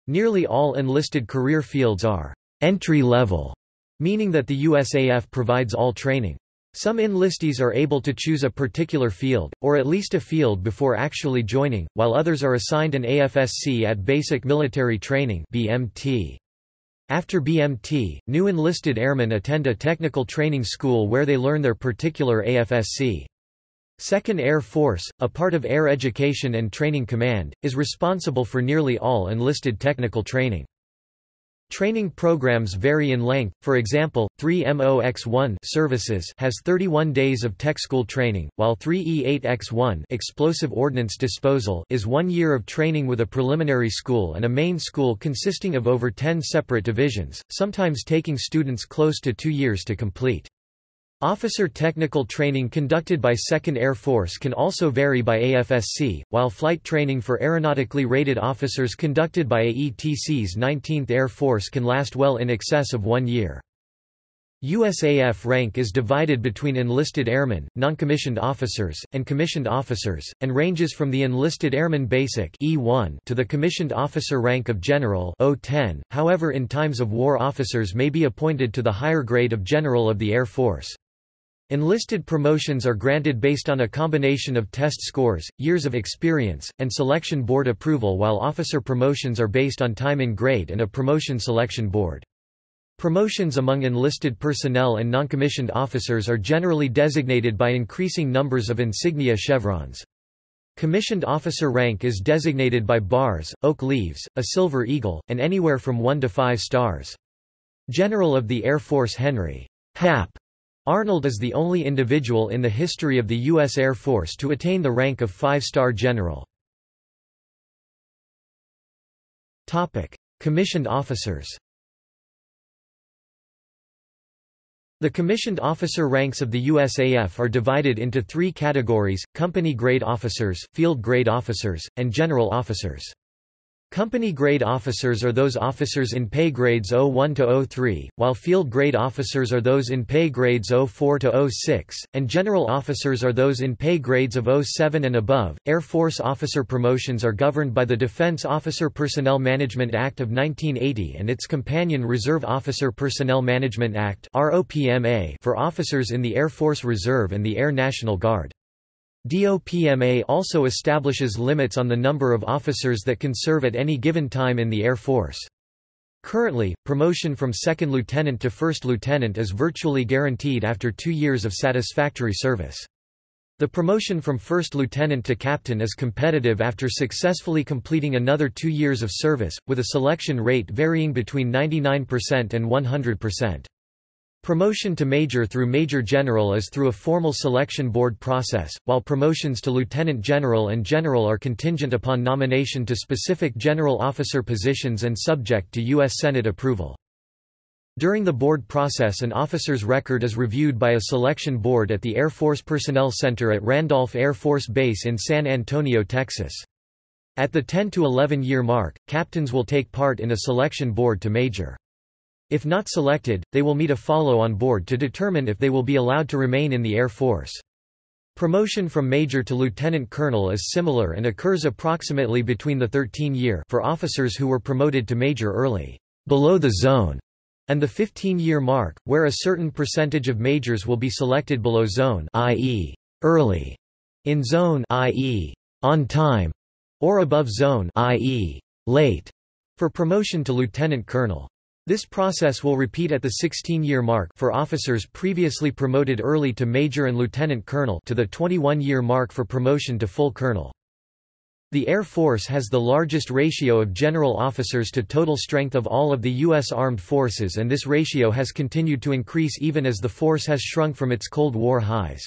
Nearly all enlisted career fields are entry-level, meaning that the USAF provides all training. Some enlistees are able to choose a particular field, or at least a field before actually joining, while others are assigned an AFSC at Basic Military Training BMT. After BMT, new enlisted airmen attend a technical training school where they learn their particular AFSC. 2nd Air Force, a part of Air Education and Training Command, is responsible for nearly all enlisted technical training. Training programs vary in length, for example, 3MOX-1 services has 31 days of tech school training, while 3E8X1 explosive ordnance disposal is one year of training with a preliminary school and a main school consisting of over 10 separate divisions, sometimes taking students close to two years to complete. Officer technical training conducted by 2nd Air Force can also vary by AFSC, while flight training for aeronautically rated officers conducted by AETC's 19th Air Force can last well in excess of one year. USAF rank is divided between enlisted airmen, noncommissioned officers, and commissioned officers, and ranges from the enlisted airman basic E1 to the commissioned officer rank of general O10. However in times of war officers may be appointed to the higher grade of general of the Air Force. Enlisted promotions are granted based on a combination of test scores, years of experience, and selection board approval while officer promotions are based on time in grade and a promotion selection board. Promotions among enlisted personnel and noncommissioned officers are generally designated by increasing numbers of insignia chevrons. Commissioned officer rank is designated by bars, oak leaves, a silver eagle, and anywhere from 1 to 5 stars. General of the Air Force Henry Hap Arnold is the only individual in the history of the U.S. Air Force to attain the rank of five-star general. Commissioned officers The commissioned officer ranks of the USAF are divided into three categories, company grade officers, field grade officers, and general officers. Company grade officers are those officers in pay grades 01 to 03, while field grade officers are those in pay grades 04 to 06, and general officers are those in pay grades of 07 and above. Air Force officer promotions are governed by the Defense Officer Personnel Management Act of 1980 and its companion Reserve Officer Personnel Management Act for officers in the Air Force Reserve and the Air National Guard. DOPMA also establishes limits on the number of officers that can serve at any given time in the Air Force. Currently, promotion from second lieutenant to first lieutenant is virtually guaranteed after two years of satisfactory service. The promotion from first lieutenant to captain is competitive after successfully completing another two years of service, with a selection rate varying between 99% and 100%. Promotion to major through major general is through a formal selection board process, while promotions to lieutenant general and general are contingent upon nomination to specific general officer positions and subject to U.S. Senate approval. During the board process an officer's record is reviewed by a selection board at the Air Force Personnel Center at Randolph Air Force Base in San Antonio, Texas. At the 10 to 11 year mark, captains will take part in a selection board to major. If not selected, they will meet a follow-on board to determine if they will be allowed to remain in the Air Force. Promotion from major to lieutenant colonel is similar and occurs approximately between the 13-year for officers who were promoted to major early, below the zone, and the 15-year mark, where a certain percentage of majors will be selected below zone i.e., early, in zone i.e., on time, or above zone i.e., late, for promotion to lieutenant colonel. This process will repeat at the 16-year mark for officers previously promoted early to major and lieutenant colonel to the 21-year mark for promotion to full colonel. The Air Force has the largest ratio of general officers to total strength of all of the U.S. Armed Forces and this ratio has continued to increase even as the force has shrunk from its Cold War highs.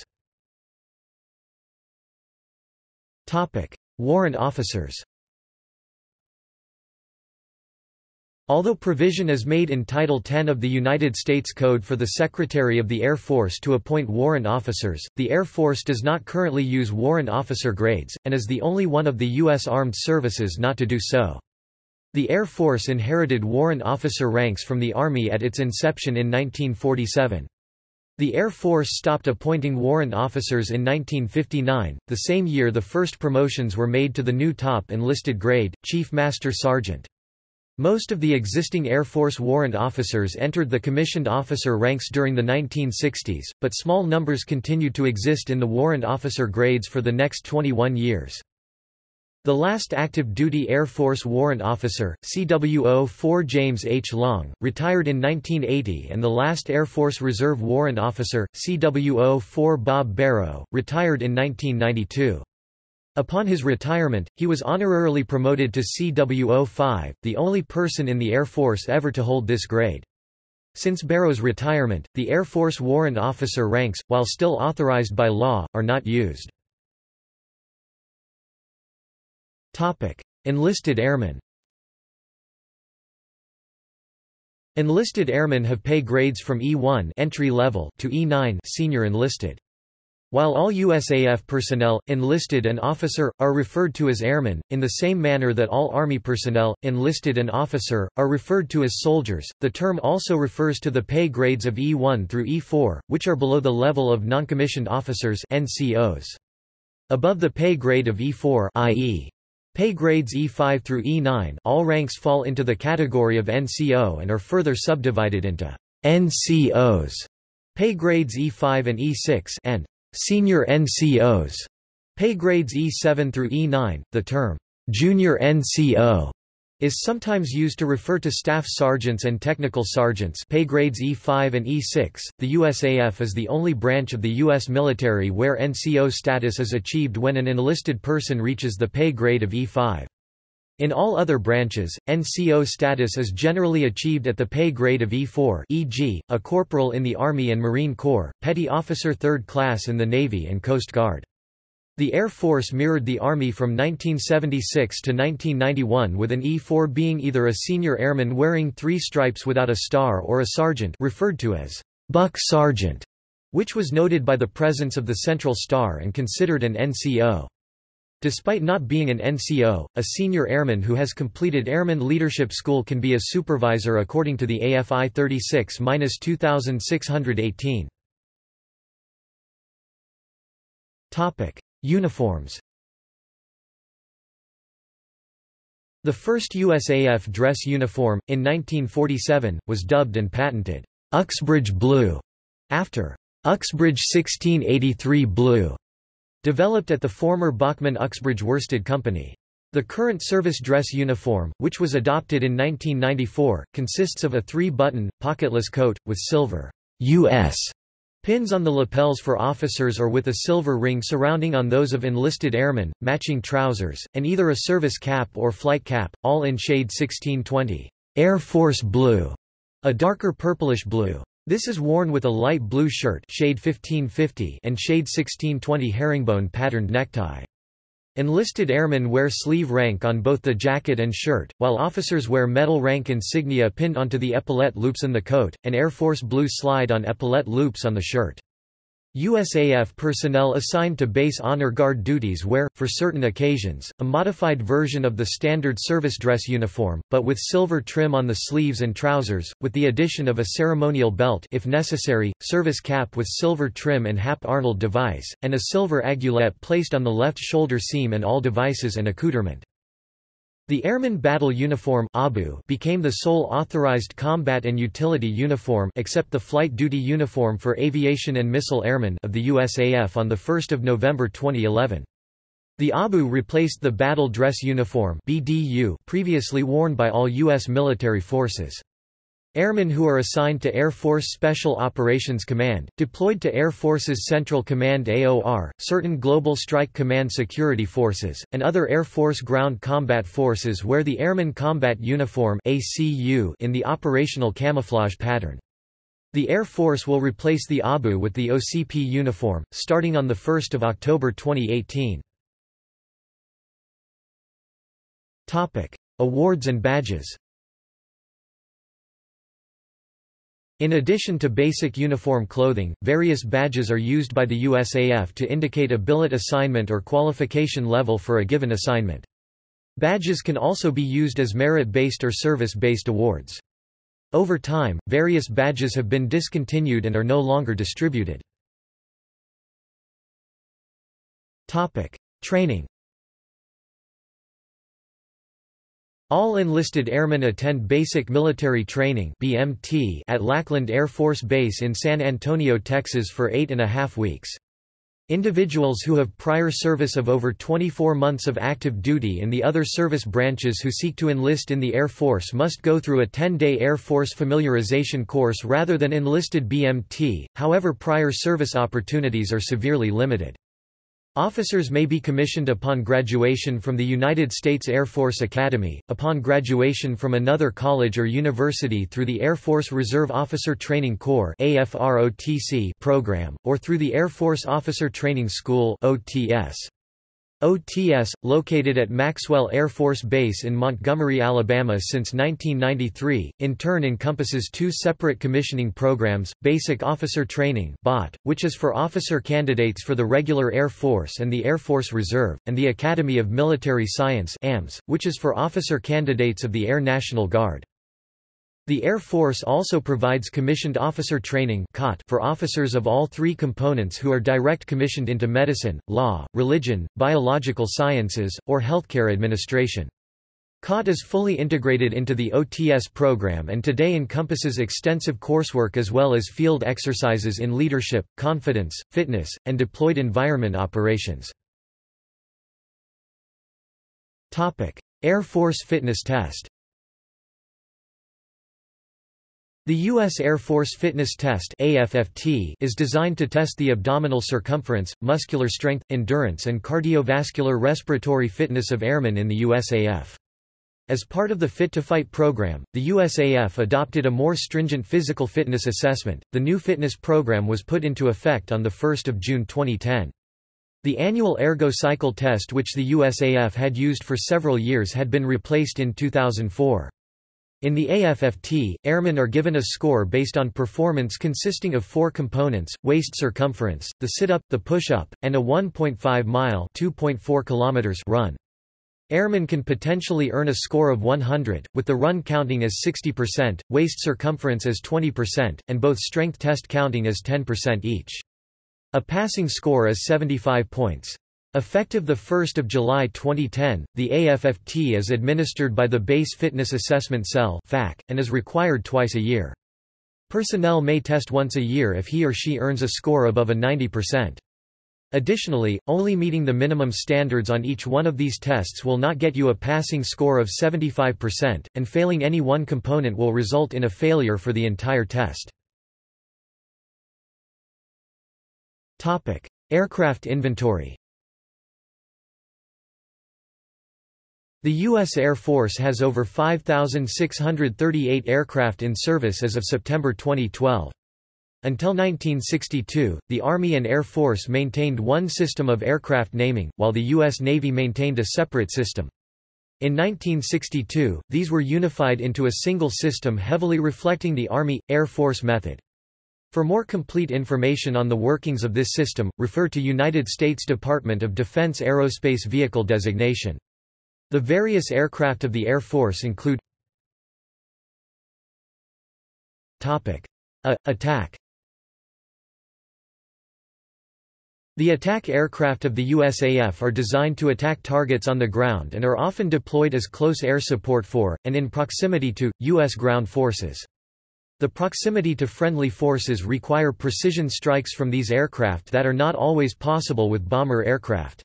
Warrant officers Although provision is made in Title 10 of the United States Code for the Secretary of the Air Force to appoint warrant officers, the Air Force does not currently use warrant officer grades, and is the only one of the U.S. Armed Services not to do so. The Air Force inherited warrant officer ranks from the Army at its inception in 1947. The Air Force stopped appointing warrant officers in 1959, the same year the first promotions were made to the new top enlisted grade, Chief Master Sergeant. Most of the existing Air Force warrant officers entered the commissioned officer ranks during the 1960s, but small numbers continued to exist in the warrant officer grades for the next 21 years. The last active duty Air Force warrant officer, CWO-4 James H. Long, retired in 1980 and the last Air Force Reserve warrant officer, CWO-4 Bob Barrow, retired in 1992. Upon his retirement, he was honorarily promoted to CWO-5, the only person in the Air Force ever to hold this grade. Since Barrow's retirement, the Air Force warrant officer ranks, while still authorized by law, are not used. Enlisted airmen Enlisted airmen have pay grades from E1 entry level to E9 senior enlisted. While all USAF personnel, enlisted and officer, are referred to as airmen, in the same manner that all Army personnel, enlisted and officer, are referred to as soldiers, the term also refers to the pay grades of E1 through E4, which are below the level of noncommissioned officers NCOs. Above the pay grade of E4 i.e. Pay grades E5 through E9 all ranks fall into the category of NCO and are further subdivided into NCOs, pay grades E5 and E6 and Senior NCOs pay grades E7 through E9. The term junior NCO is sometimes used to refer to staff sergeants and technical sergeants pay grades E5 and E6. The USAF is the only branch of the U.S. military where NCO status is achieved when an enlisted person reaches the pay grade of E5. In all other branches, NCO status is generally achieved at the pay grade of E4 e.g., a corporal in the Army and Marine Corps, petty officer 3rd class in the Navy and Coast Guard. The Air Force mirrored the Army from 1976 to 1991 with an E4 being either a senior airman wearing three stripes without a star or a sergeant referred to as Buck Sergeant, which was noted by the presence of the Central Star and considered an NCO. Despite not being an NCO, a senior airman who has completed Airman Leadership School can be a supervisor according to the AFI 36-2618. Topic: Uniforms. The first USAF dress uniform, in 1947, was dubbed and patented, Uxbridge Blue, after Uxbridge 1683 Blue. Developed at the former Bachmann Uxbridge Worsted Company. The current service dress uniform, which was adopted in 1994, consists of a three-button, pocketless coat, with silver U.S. pins on the lapels for officers or with a silver ring surrounding on those of enlisted airmen, matching trousers, and either a service cap or flight cap, all in shade 1620 Air Force Blue, a darker purplish blue. This is worn with a light blue shirt shade 1550 and shade 1620 herringbone patterned necktie. Enlisted airmen wear sleeve rank on both the jacket and shirt, while officers wear metal rank insignia pinned onto the epaulette loops in the coat, and Air Force blue slide on epaulette loops on the shirt. USAF personnel assigned to base honor guard duties wear, for certain occasions, a modified version of the standard service dress uniform, but with silver trim on the sleeves and trousers, with the addition of a ceremonial belt if necessary, service cap with silver trim and Hap-Arnold device, and a silver aiguillette placed on the left shoulder seam and all devices and accoutrement. The Airman Battle Uniform ABU became the sole authorized combat and utility uniform except the flight duty uniform for aviation and missile airmen of the USAF on 1 November 2011. The ABU replaced the battle dress uniform previously worn by all U.S. military forces. Airmen who are assigned to Air Force Special Operations Command, deployed to Air Force's Central Command AOR, certain Global Strike Command security forces, and other Air Force ground combat forces wear the Airman Combat Uniform in the operational camouflage pattern. The Air Force will replace the ABU with the OCP uniform, starting on 1 October 2018. Awards and badges In addition to basic uniform clothing, various badges are used by the USAF to indicate a billet assignment or qualification level for a given assignment. Badges can also be used as merit-based or service-based awards. Over time, various badges have been discontinued and are no longer distributed. Topic: Training All enlisted airmen attend Basic Military Training (BMT) at Lackland Air Force Base in San Antonio, Texas for eight and a half weeks. Individuals who have prior service of over 24 months of active duty in the other service branches who seek to enlist in the Air Force must go through a 10-day Air Force familiarization course rather than enlisted BMT, however prior service opportunities are severely limited. Officers may be commissioned upon graduation from the United States Air Force Academy, upon graduation from another college or university through the Air Force Reserve Officer Training Corps program, or through the Air Force Officer Training School OTS. Located at Maxwell Air Force Base in Montgomery, Alabama since 1993, in turn encompasses two separate commissioning programs, Basic Officer Training which is for officer candidates for the regular Air Force and the Air Force Reserve, and the Academy of Military Science which is for officer candidates of the Air National Guard. The Air Force also provides commissioned officer training for officers of all three components who are direct commissioned into medicine, law, religion, biological sciences, or healthcare administration. COT is fully integrated into the OTS program and today encompasses extensive coursework as well as field exercises in leadership, confidence, fitness, and deployed environment operations. Air Force Fitness Test The U.S. Air Force Fitness Test is designed to test the abdominal circumference, muscular strength, endurance and cardiovascular respiratory fitness of airmen in the USAF. As part of the Fit to Fight program, the USAF adopted a more stringent physical fitness assessment. The new fitness program was put into effect on 1 June 2010. The annual Ergo Cycle test which the USAF had used for several years had been replaced in 2004. In the AFFT, airmen are given a score based on performance consisting of four components, waist circumference, the sit-up, the push-up, and a 1.5-mile run. Airmen can potentially earn a score of 100, with the run counting as 60%, waist circumference as 20%, and both strength test counting as 10% each. A passing score is 75 points. Effective 1 July 2010, the AFFT is administered by the Base Fitness Assessment Cell and is required twice a year. Personnel may test once a year if he or she earns a score above a 90%. Additionally, only meeting the minimum standards on each one of these tests will not get you a passing score of 75%, and failing any one component will result in a failure for the entire test. Aircraft inventory The U.S. Air Force has over 5,638 aircraft in service as of September 2012. Until 1962, the Army and Air Force maintained one system of aircraft naming, while the U.S. Navy maintained a separate system. In 1962, these were unified into a single system heavily reflecting the Army – Air Force method. For more complete information on the workings of this system, refer to United States Department of Defense Aerospace Vehicle Designation. The various aircraft of the Air Force include A. Attack The attack aircraft of the USAF are designed to attack targets on the ground and are often deployed as close air support for, and in proximity to, U.S. ground forces. The proximity to friendly forces require precision strikes from these aircraft that are not always possible with bomber aircraft.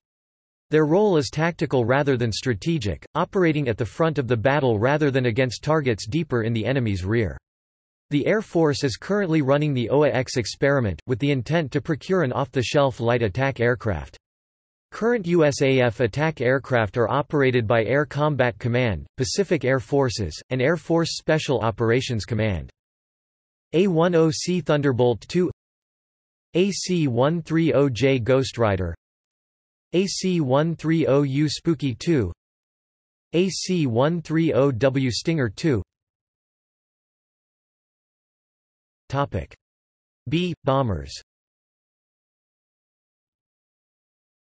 Their role is tactical rather than strategic, operating at the front of the battle rather than against targets deeper in the enemy's rear. The Air Force is currently running the OA-X experiment, with the intent to procure an off-the-shelf light attack aircraft. Current USAF attack aircraft are operated by Air Combat Command, Pacific Air Forces, and Air Force Special Operations Command. A-10C Thunderbolt II AC-130J Ghostrider AC-130U Spooky II AC-130W Stinger II B. Bombers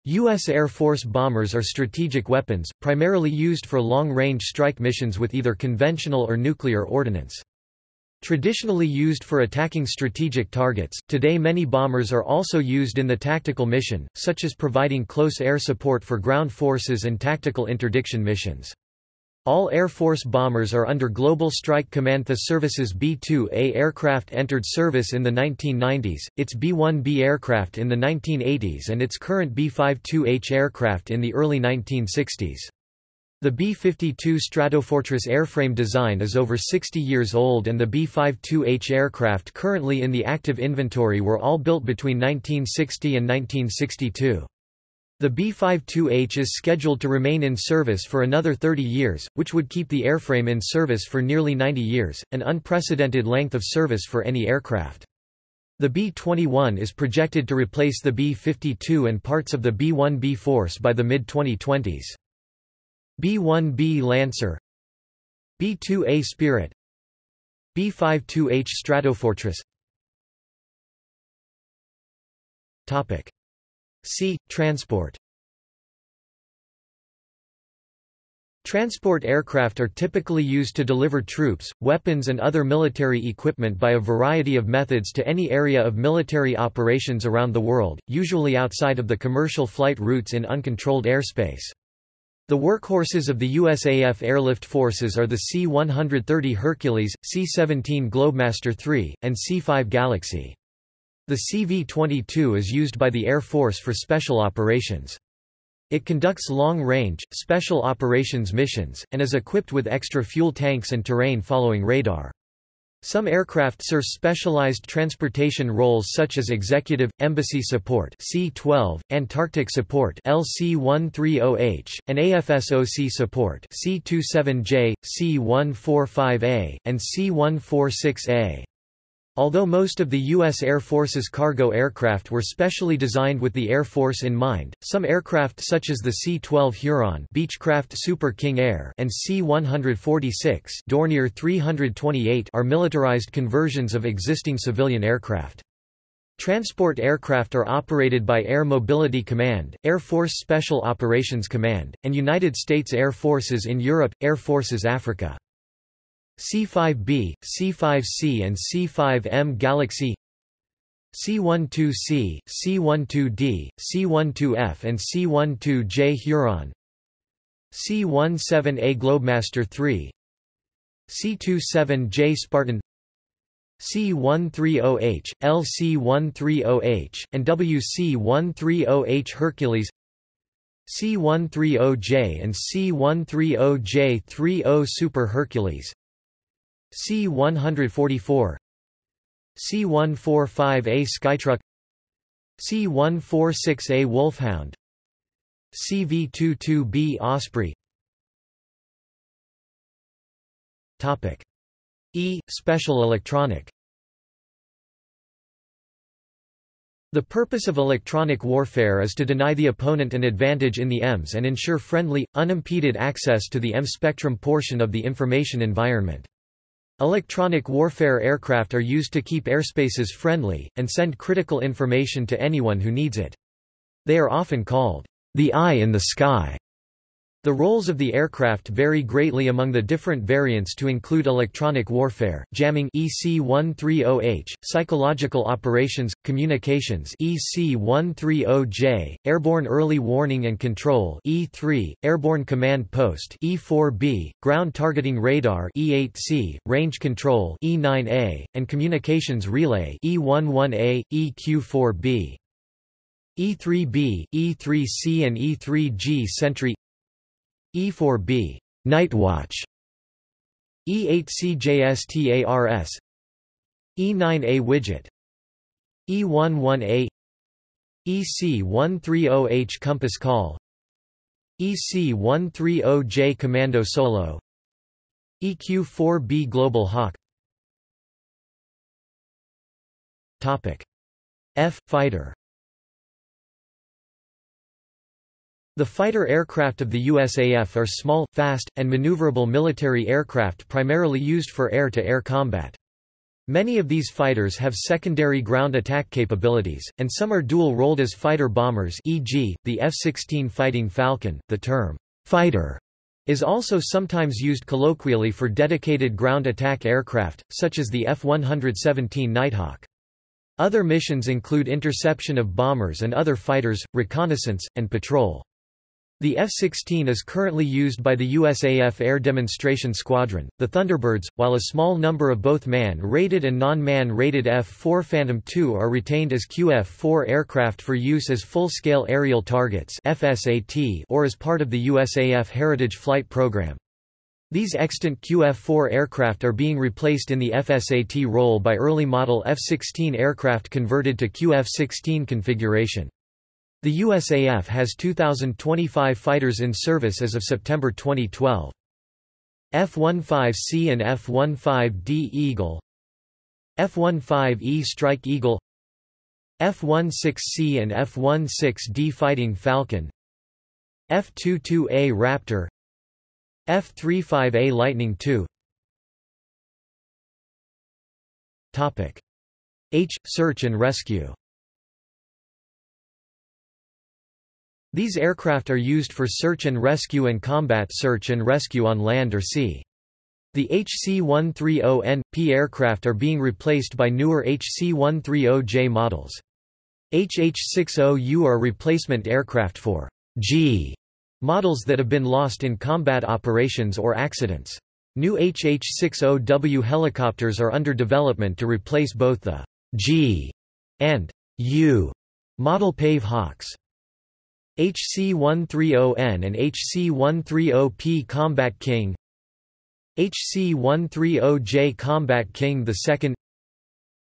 U.S. Air Force bombers are strategic weapons, primarily used for long-range strike missions with either conventional or nuclear ordnance. Traditionally used for attacking strategic targets, today many bombers are also used in the tactical mission, such as providing close air support for ground forces and tactical interdiction missions. All Air Force bombers are under Global Strike Command. The service's B-2A aircraft entered service in the 1990s, its B-1B aircraft in the 1980s and its current B-52H aircraft in the early 1960s. The B-52 Stratofortress airframe design is over 60 years old and the B-52H aircraft currently in the active inventory were all built between 1960 and 1962. The B-52H is scheduled to remain in service for another 30 years, which would keep the airframe in service for nearly 90 years, an unprecedented length of service for any aircraft. The B-21 is projected to replace the B-52 and parts of the B-1B force by the mid-2020s. B-1B Lancer B-2A Spirit B-52H Stratofortress Topic C. Transport Transport aircraft are typically used to deliver troops, weapons and other military equipment by a variety of methods to any area of military operations around the world, usually outside of the commercial flight routes in uncontrolled airspace. The workhorses of the USAF airlift forces are the C-130 Hercules, C-17 Globemaster III, and C-5 Galaxy. The CV-22 is used by the Air Force for special operations. It conducts long-range, special operations missions, and is equipped with extra fuel tanks and terrain-following radar. Some aircraft serve specialized transportation roles such as executive, embassy support C-12, Antarctic support LC-130H, and AFSOC support C-27J, C-145A, and C-146A. Although most of the U.S. Air Force's cargo aircraft were specially designed with the Air Force in mind, some aircraft such as the C-12 Huron Beechcraft Super King Air and C-146 Dornier 328 are militarized conversions of existing civilian aircraft. Transport aircraft are operated by Air Mobility Command, Air Force Special Operations Command, and United States Air Forces in Europe, Air Forces Africa. C5b, C5c and C5m Galaxy C12c, C12d, C12f and C12j Huron C17A Globemaster III C27J Spartan C130H, LC130H, and WC130H Hercules C130J and C130J30 Super Hercules C-144 C-145A Skytruck C-146A Wolfhound CV-22B Osprey Topic E. Special electronic The purpose of electronic warfare is to deny the opponent an advantage in the EMS and ensure friendly, unimpeded access to the EM spectrum portion of the information environment. Electronic warfare aircraft are used to keep airspaces friendly, and send critical information to anyone who needs it. They are often called, the eye in the sky. The roles of the aircraft vary greatly among the different variants to include electronic warfare, jamming EC-130H, psychological operations, communications EC-130J, airborne early warning and control E3, airborne command post E4B, ground targeting radar E8C, range control E9A, and communications relay E11A, EQ4B. E3B, E3C and E3G Sentry E4B Nightwatch E8CJSTARS E9A Widget. E11A EC130H Compass Call. EC130J Commando Solo. EQ4B Global Hawk. Topic. F fighter The fighter aircraft of the USAF are small, fast, and maneuverable military aircraft primarily used for air-to-air -air combat. Many of these fighters have secondary ground attack capabilities, and some are dual-rolled as fighter bombers e.g., the F-16 Fighting Falcon. The term, fighter, is also sometimes used colloquially for dedicated ground attack aircraft, such as the F-117 Nighthawk. Other missions include interception of bombers and other fighters, reconnaissance, and patrol. The F-16 is currently used by the USAF Air Demonstration Squadron, the Thunderbirds, while a small number of both man-rated and non-man-rated F-4 Phantom II are retained as QF-4 aircraft for use as full-scale aerial targets or as part of the USAF Heritage Flight Program. These extant QF-4 aircraft are being replaced in the FSAT role by early model F-16 aircraft converted to QF-16 configuration. The USAF has 2,025 fighters in service as of September 2012. F-15C and F-15D Eagle F-15E Strike Eagle F-16C and F-16D Fighting Falcon F-22A Raptor F-35A Lightning II H. Search and Rescue These aircraft are used for search and rescue and combat search and rescue on land or sea. The HC-130N.P aircraft are being replaced by newer HC-130J models. HH-60U are replacement aircraft for G models that have been lost in combat operations or accidents. New HH-60W helicopters are under development to replace both the G and U model Pave Hawks. HC-130N and HC-130P Combat King HC-130J Combat King II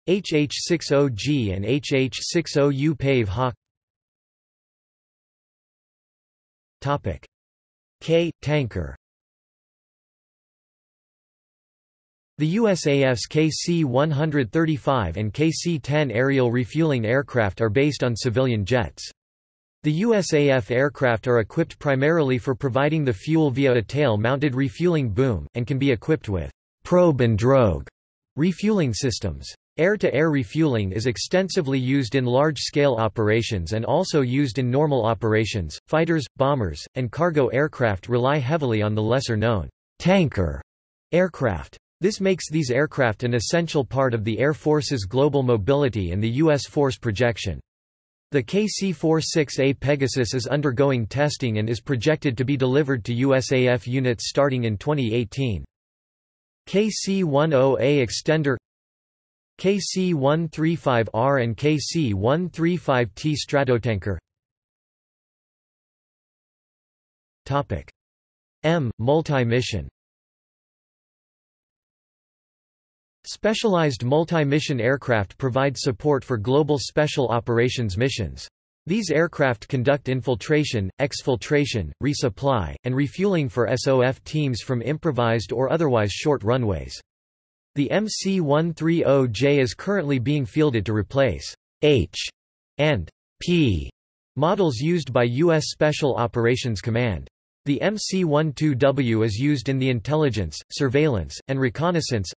HH-60G and HH-60U Pave Hawk. Topic. K tanker. The USAF's KC-135 and KC-10 aerial refueling aircraft are based on civilian jets. The USAF aircraft are equipped primarily for providing the fuel via a tail-mounted refueling boom, and can be equipped with probe and drogue refueling systems. Air-to-air -air refueling is extensively used in large-scale operations and also used in normal operations. Fighters, bombers, and cargo aircraft rely heavily on the lesser-known tanker aircraft. This makes these aircraft an essential part of the Air Force's global mobility and the U.S. force projection. The KC-46A Pegasus is undergoing testing and is projected to be delivered to USAF units starting in 2018. KC-10A Extender KC-135R and KC-135T Stratotanker M. Multi-mission Specialized multi-mission aircraft provide support for global special operations missions. These aircraft conduct infiltration, exfiltration, resupply, and refueling for SOF teams from improvised or otherwise short runways. The MC-130J is currently being fielded to replace H and P models used by U.S. Special Operations Command. The MC-12W is used in the intelligence, surveillance, and reconnaissance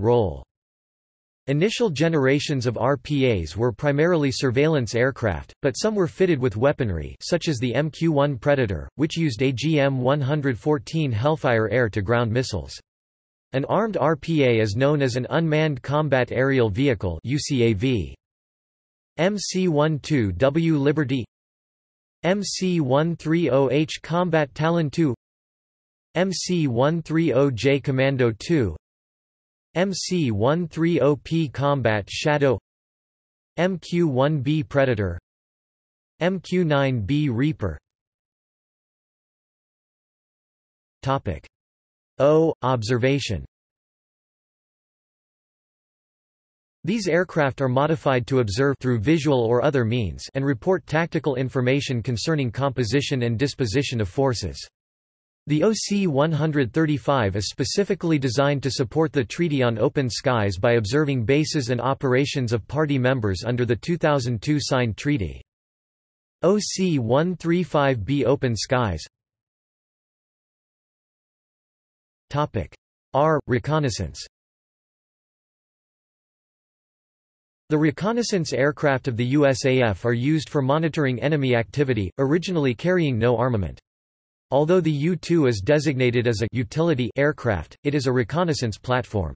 role. Initial generations of RPAs were primarily surveillance aircraft, but some were fitted with weaponry such as the MQ-1 Predator, which used AGM-114 Hellfire air-to-ground missiles. An armed RPA is known as an Unmanned Combat Aerial Vehicle UCAV. MC-12W Liberty MC-130H Combat Talon II MC-130J Commando II MC-130P Combat Shadow MQ-1B Predator MQ-9B Reaper Topic O. Observation These aircraft are modified to observe through visual or other means and report tactical information concerning composition and disposition of forces. The OC-135 is specifically designed to support the Treaty on Open Skies by observing bases and operations of party members under the 2002 signed treaty. OC-135B Open Skies R. Reconnaissance The reconnaissance aircraft of the USAF are used for monitoring enemy activity, originally carrying no armament. Although the U-2 is designated as a utility aircraft, it is a reconnaissance platform.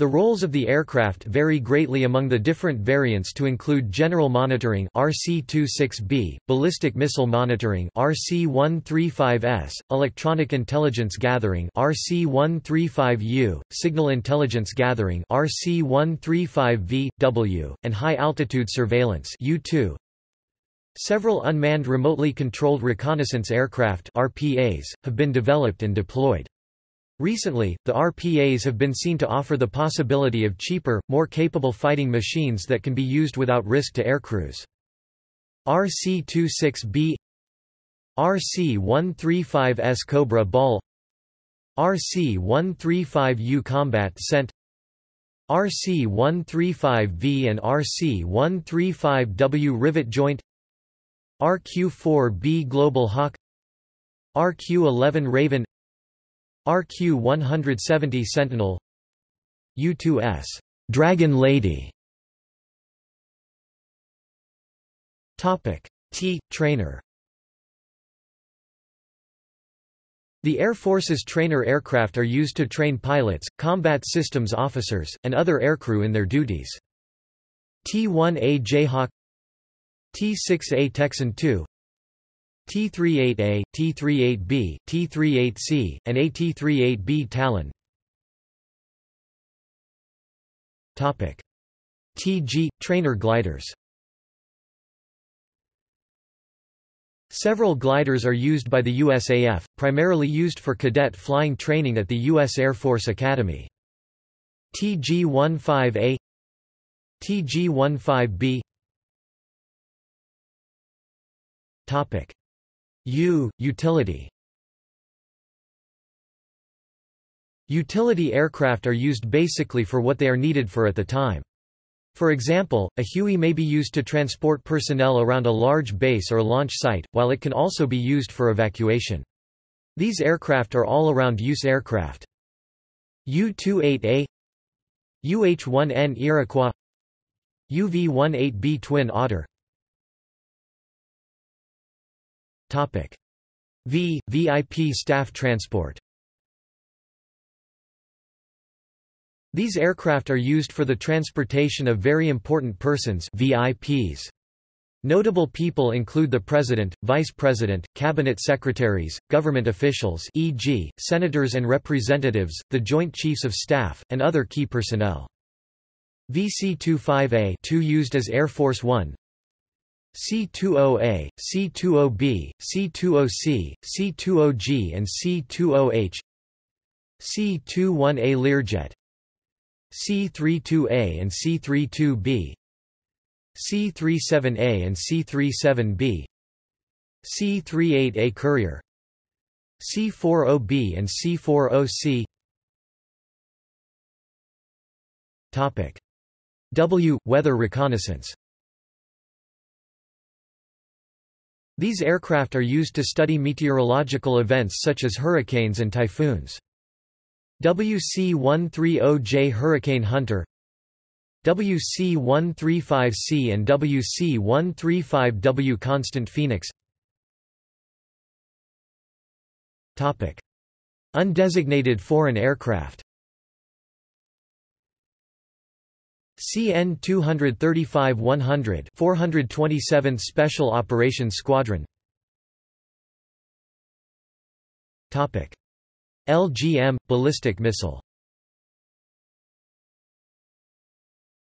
The roles of the aircraft vary greatly among the different variants to include general monitoring RC-26B, ballistic missile monitoring RC-135S, electronic intelligence gathering RC-135U, signal intelligence gathering RC-135V, W, and high-altitude surveillance U-2. Several unmanned remotely controlled reconnaissance aircraft RPAs, have been developed and deployed. Recently, the RPAs have been seen to offer the possibility of cheaper, more capable fighting machines that can be used without risk to aircrews. RC-26B RC-135S Cobra Ball RC-135U Combat Scent RC-135V and RC-135W Rivet Joint RQ-4B Global Hawk RQ-11 Raven RQ-170 Sentinel U-2S Dragon Lady Topic T trainer The Air Force's trainer aircraft are used to train pilots, combat systems officers, and other aircrew in their duties. T-1A Jayhawk T6A Texan II T38A, T38B, T38C, and AT38B Talon Topic: TG – trainer gliders Several gliders are used by the USAF, primarily used for cadet flying training at the U.S. Air Force Academy. TG-15A TG-15B Topic U utility Utility aircraft are used basically for what they are needed for at the time. For example, a Huey may be used to transport personnel around a large base or launch site, while it can also be used for evacuation. These aircraft are all-around use aircraft. U-28A UH-1N Iroquois UV-18B Twin Otter Topic. V. VIP staff transport These aircraft are used for the transportation of very important persons VIPs. Notable people include the President, Vice President, Cabinet Secretaries, government officials e.g., Senators and Representatives, the Joint Chiefs of Staff, and other key personnel. VC-25A 2 used as Air Force One C20A, C20B, C20C, C20G and C20H C21A Learjet. C32A and C32B C37A and C37B C38A Courier. C40B and C40C Topic. W. Weather reconnaissance These aircraft are used to study meteorological events such as hurricanes and typhoons. WC-130J Hurricane Hunter WC-135C and WC-135W Constant Phoenix. Undesignated foreign aircraft CN 235-100 427th Special Operations Squadron. Topic. LGM ballistic missile.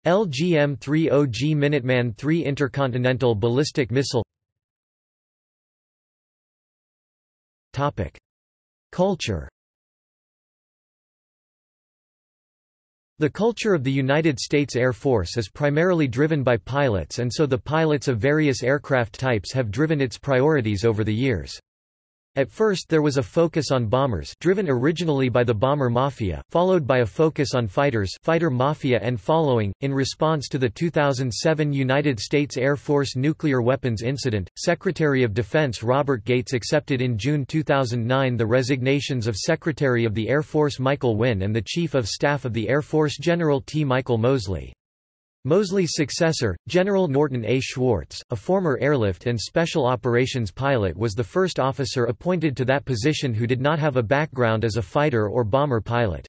LGM-30G Minuteman III Intercontinental Ballistic Missile. Topic. Culture The culture of the United States Air Force is primarily driven by pilots and so the pilots of various aircraft types have driven its priorities over the years. At first there was a focus on bombers driven originally by the bomber mafia, followed by a focus on fighters fighter mafia and following, in response to the 2007 United States Air Force nuclear weapons incident, Secretary of Defense Robert Gates accepted in June 2009 the resignations of Secretary of the Air Force Michael Wynne and the Chief of Staff of the Air Force General T. Michael Moseley. Moseley's successor, General Norton A. Schwartz, a former airlift and special operations pilot was the first officer appointed to that position who did not have a background as a fighter or bomber pilot.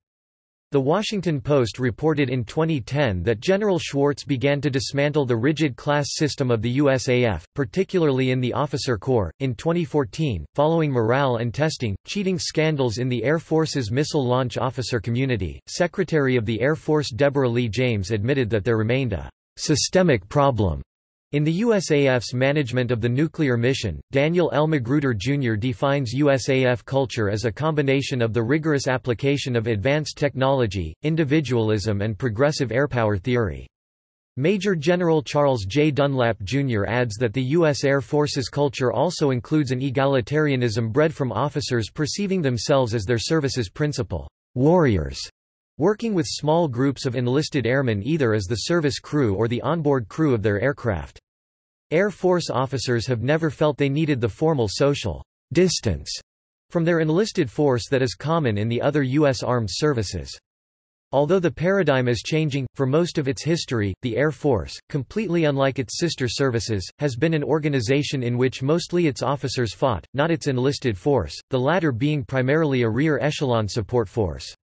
The Washington Post reported in 2010 that General Schwartz began to dismantle the rigid class system of the USAF, particularly in the officer corps. In 2014, following morale and testing, cheating scandals in the Air Force's missile launch officer community, Secretary of the Air Force Deborah Lee James admitted that there remained a systemic problem in the USAF's management of the nuclear mission, Daniel L. Magruder Jr. defines USAF culture as a combination of the rigorous application of advanced technology, individualism and progressive airpower theory. Major General Charles J. Dunlap Jr. adds that the U.S. Air Force's culture also includes an egalitarianism bred from officers perceiving themselves as their service's principal warriors working with small groups of enlisted airmen either as the service crew or the onboard crew of their aircraft. Air Force officers have never felt they needed the formal social distance from their enlisted force that is common in the other U.S. armed services. Although the paradigm is changing, for most of its history, the Air Force, completely unlike its sister services, has been an organization in which mostly its officers fought, not its enlisted force, the latter being primarily a rear echelon support force.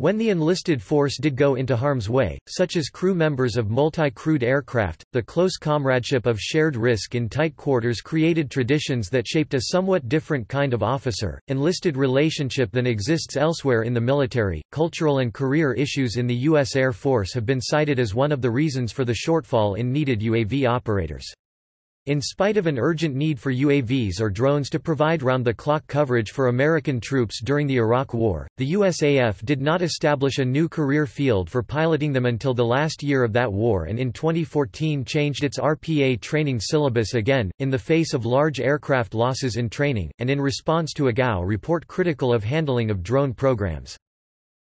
When the enlisted force did go into harm's way, such as crew members of multi-crewed aircraft, the close comradeship of shared risk in tight quarters created traditions that shaped a somewhat different kind of officer, enlisted relationship than exists elsewhere in the military. Cultural and career issues in the U.S. Air Force have been cited as one of the reasons for the shortfall in needed UAV operators. In spite of an urgent need for UAVs or drones to provide round-the-clock coverage for American troops during the Iraq War, the USAF did not establish a new career field for piloting them until the last year of that war and in 2014 changed its RPA training syllabus again, in the face of large aircraft losses in training, and in response to a GAO report critical of handling of drone programs.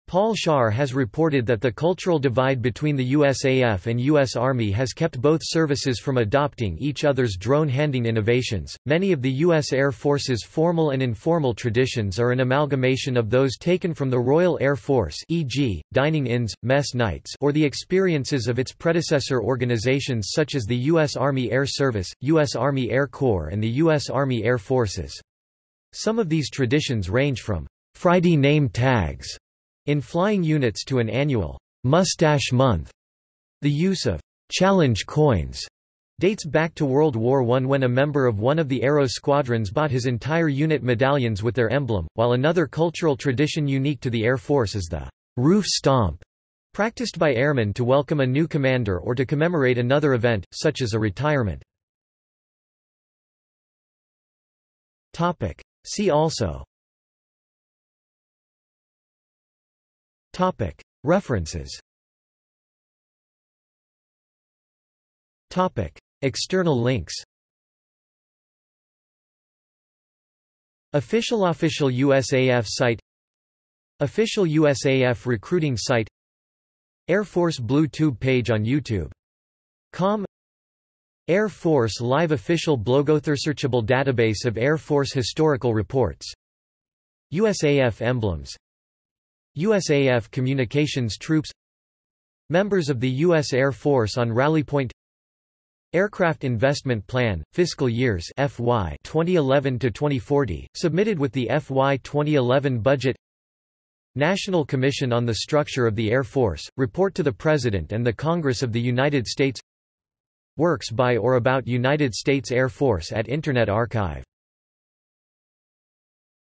Paul Scharre has reported that the cultural divide between the USAF and U.S. Army has kept both services from adopting each other's drone handing innovations. Many of the U.S. Air Force's formal and informal traditions are an amalgamation of those taken from the Royal Air Force, e.g., dining ins, mess nights, or the experiences of its predecessor organizations such as the U.S. Army Air Service, U.S. Army Air Corps, and the U.S. Army Air Forces. Some of these traditions range from Friday name tags in flying units to an annual mustache month. The use of challenge coins dates back to World War I when a member of one of the Aero squadrons bought his entire unit medallions with their emblem, while another cultural tradition unique to the Air Force is the roof stomp, practiced by airmen to welcome a new commander or to commemorate another event, such as a retirement. See also References. External links. Official Official USAF site. Official USAF recruiting site. Air Force Blue Tube page on YouTube. Com. Air Force Live Official Blogother Searchable database of Air Force historical reports. USAF emblems USAF Communications Troops Members of the U.S. Air Force on Rally Point Aircraft Investment Plan, Fiscal Years FY 2011 to 2040, submitted with the FY 2011 budget. National Commission on the Structure of the Air Force, report to the President and the Congress of the United States. Works by or about United States Air Force at Internet Archive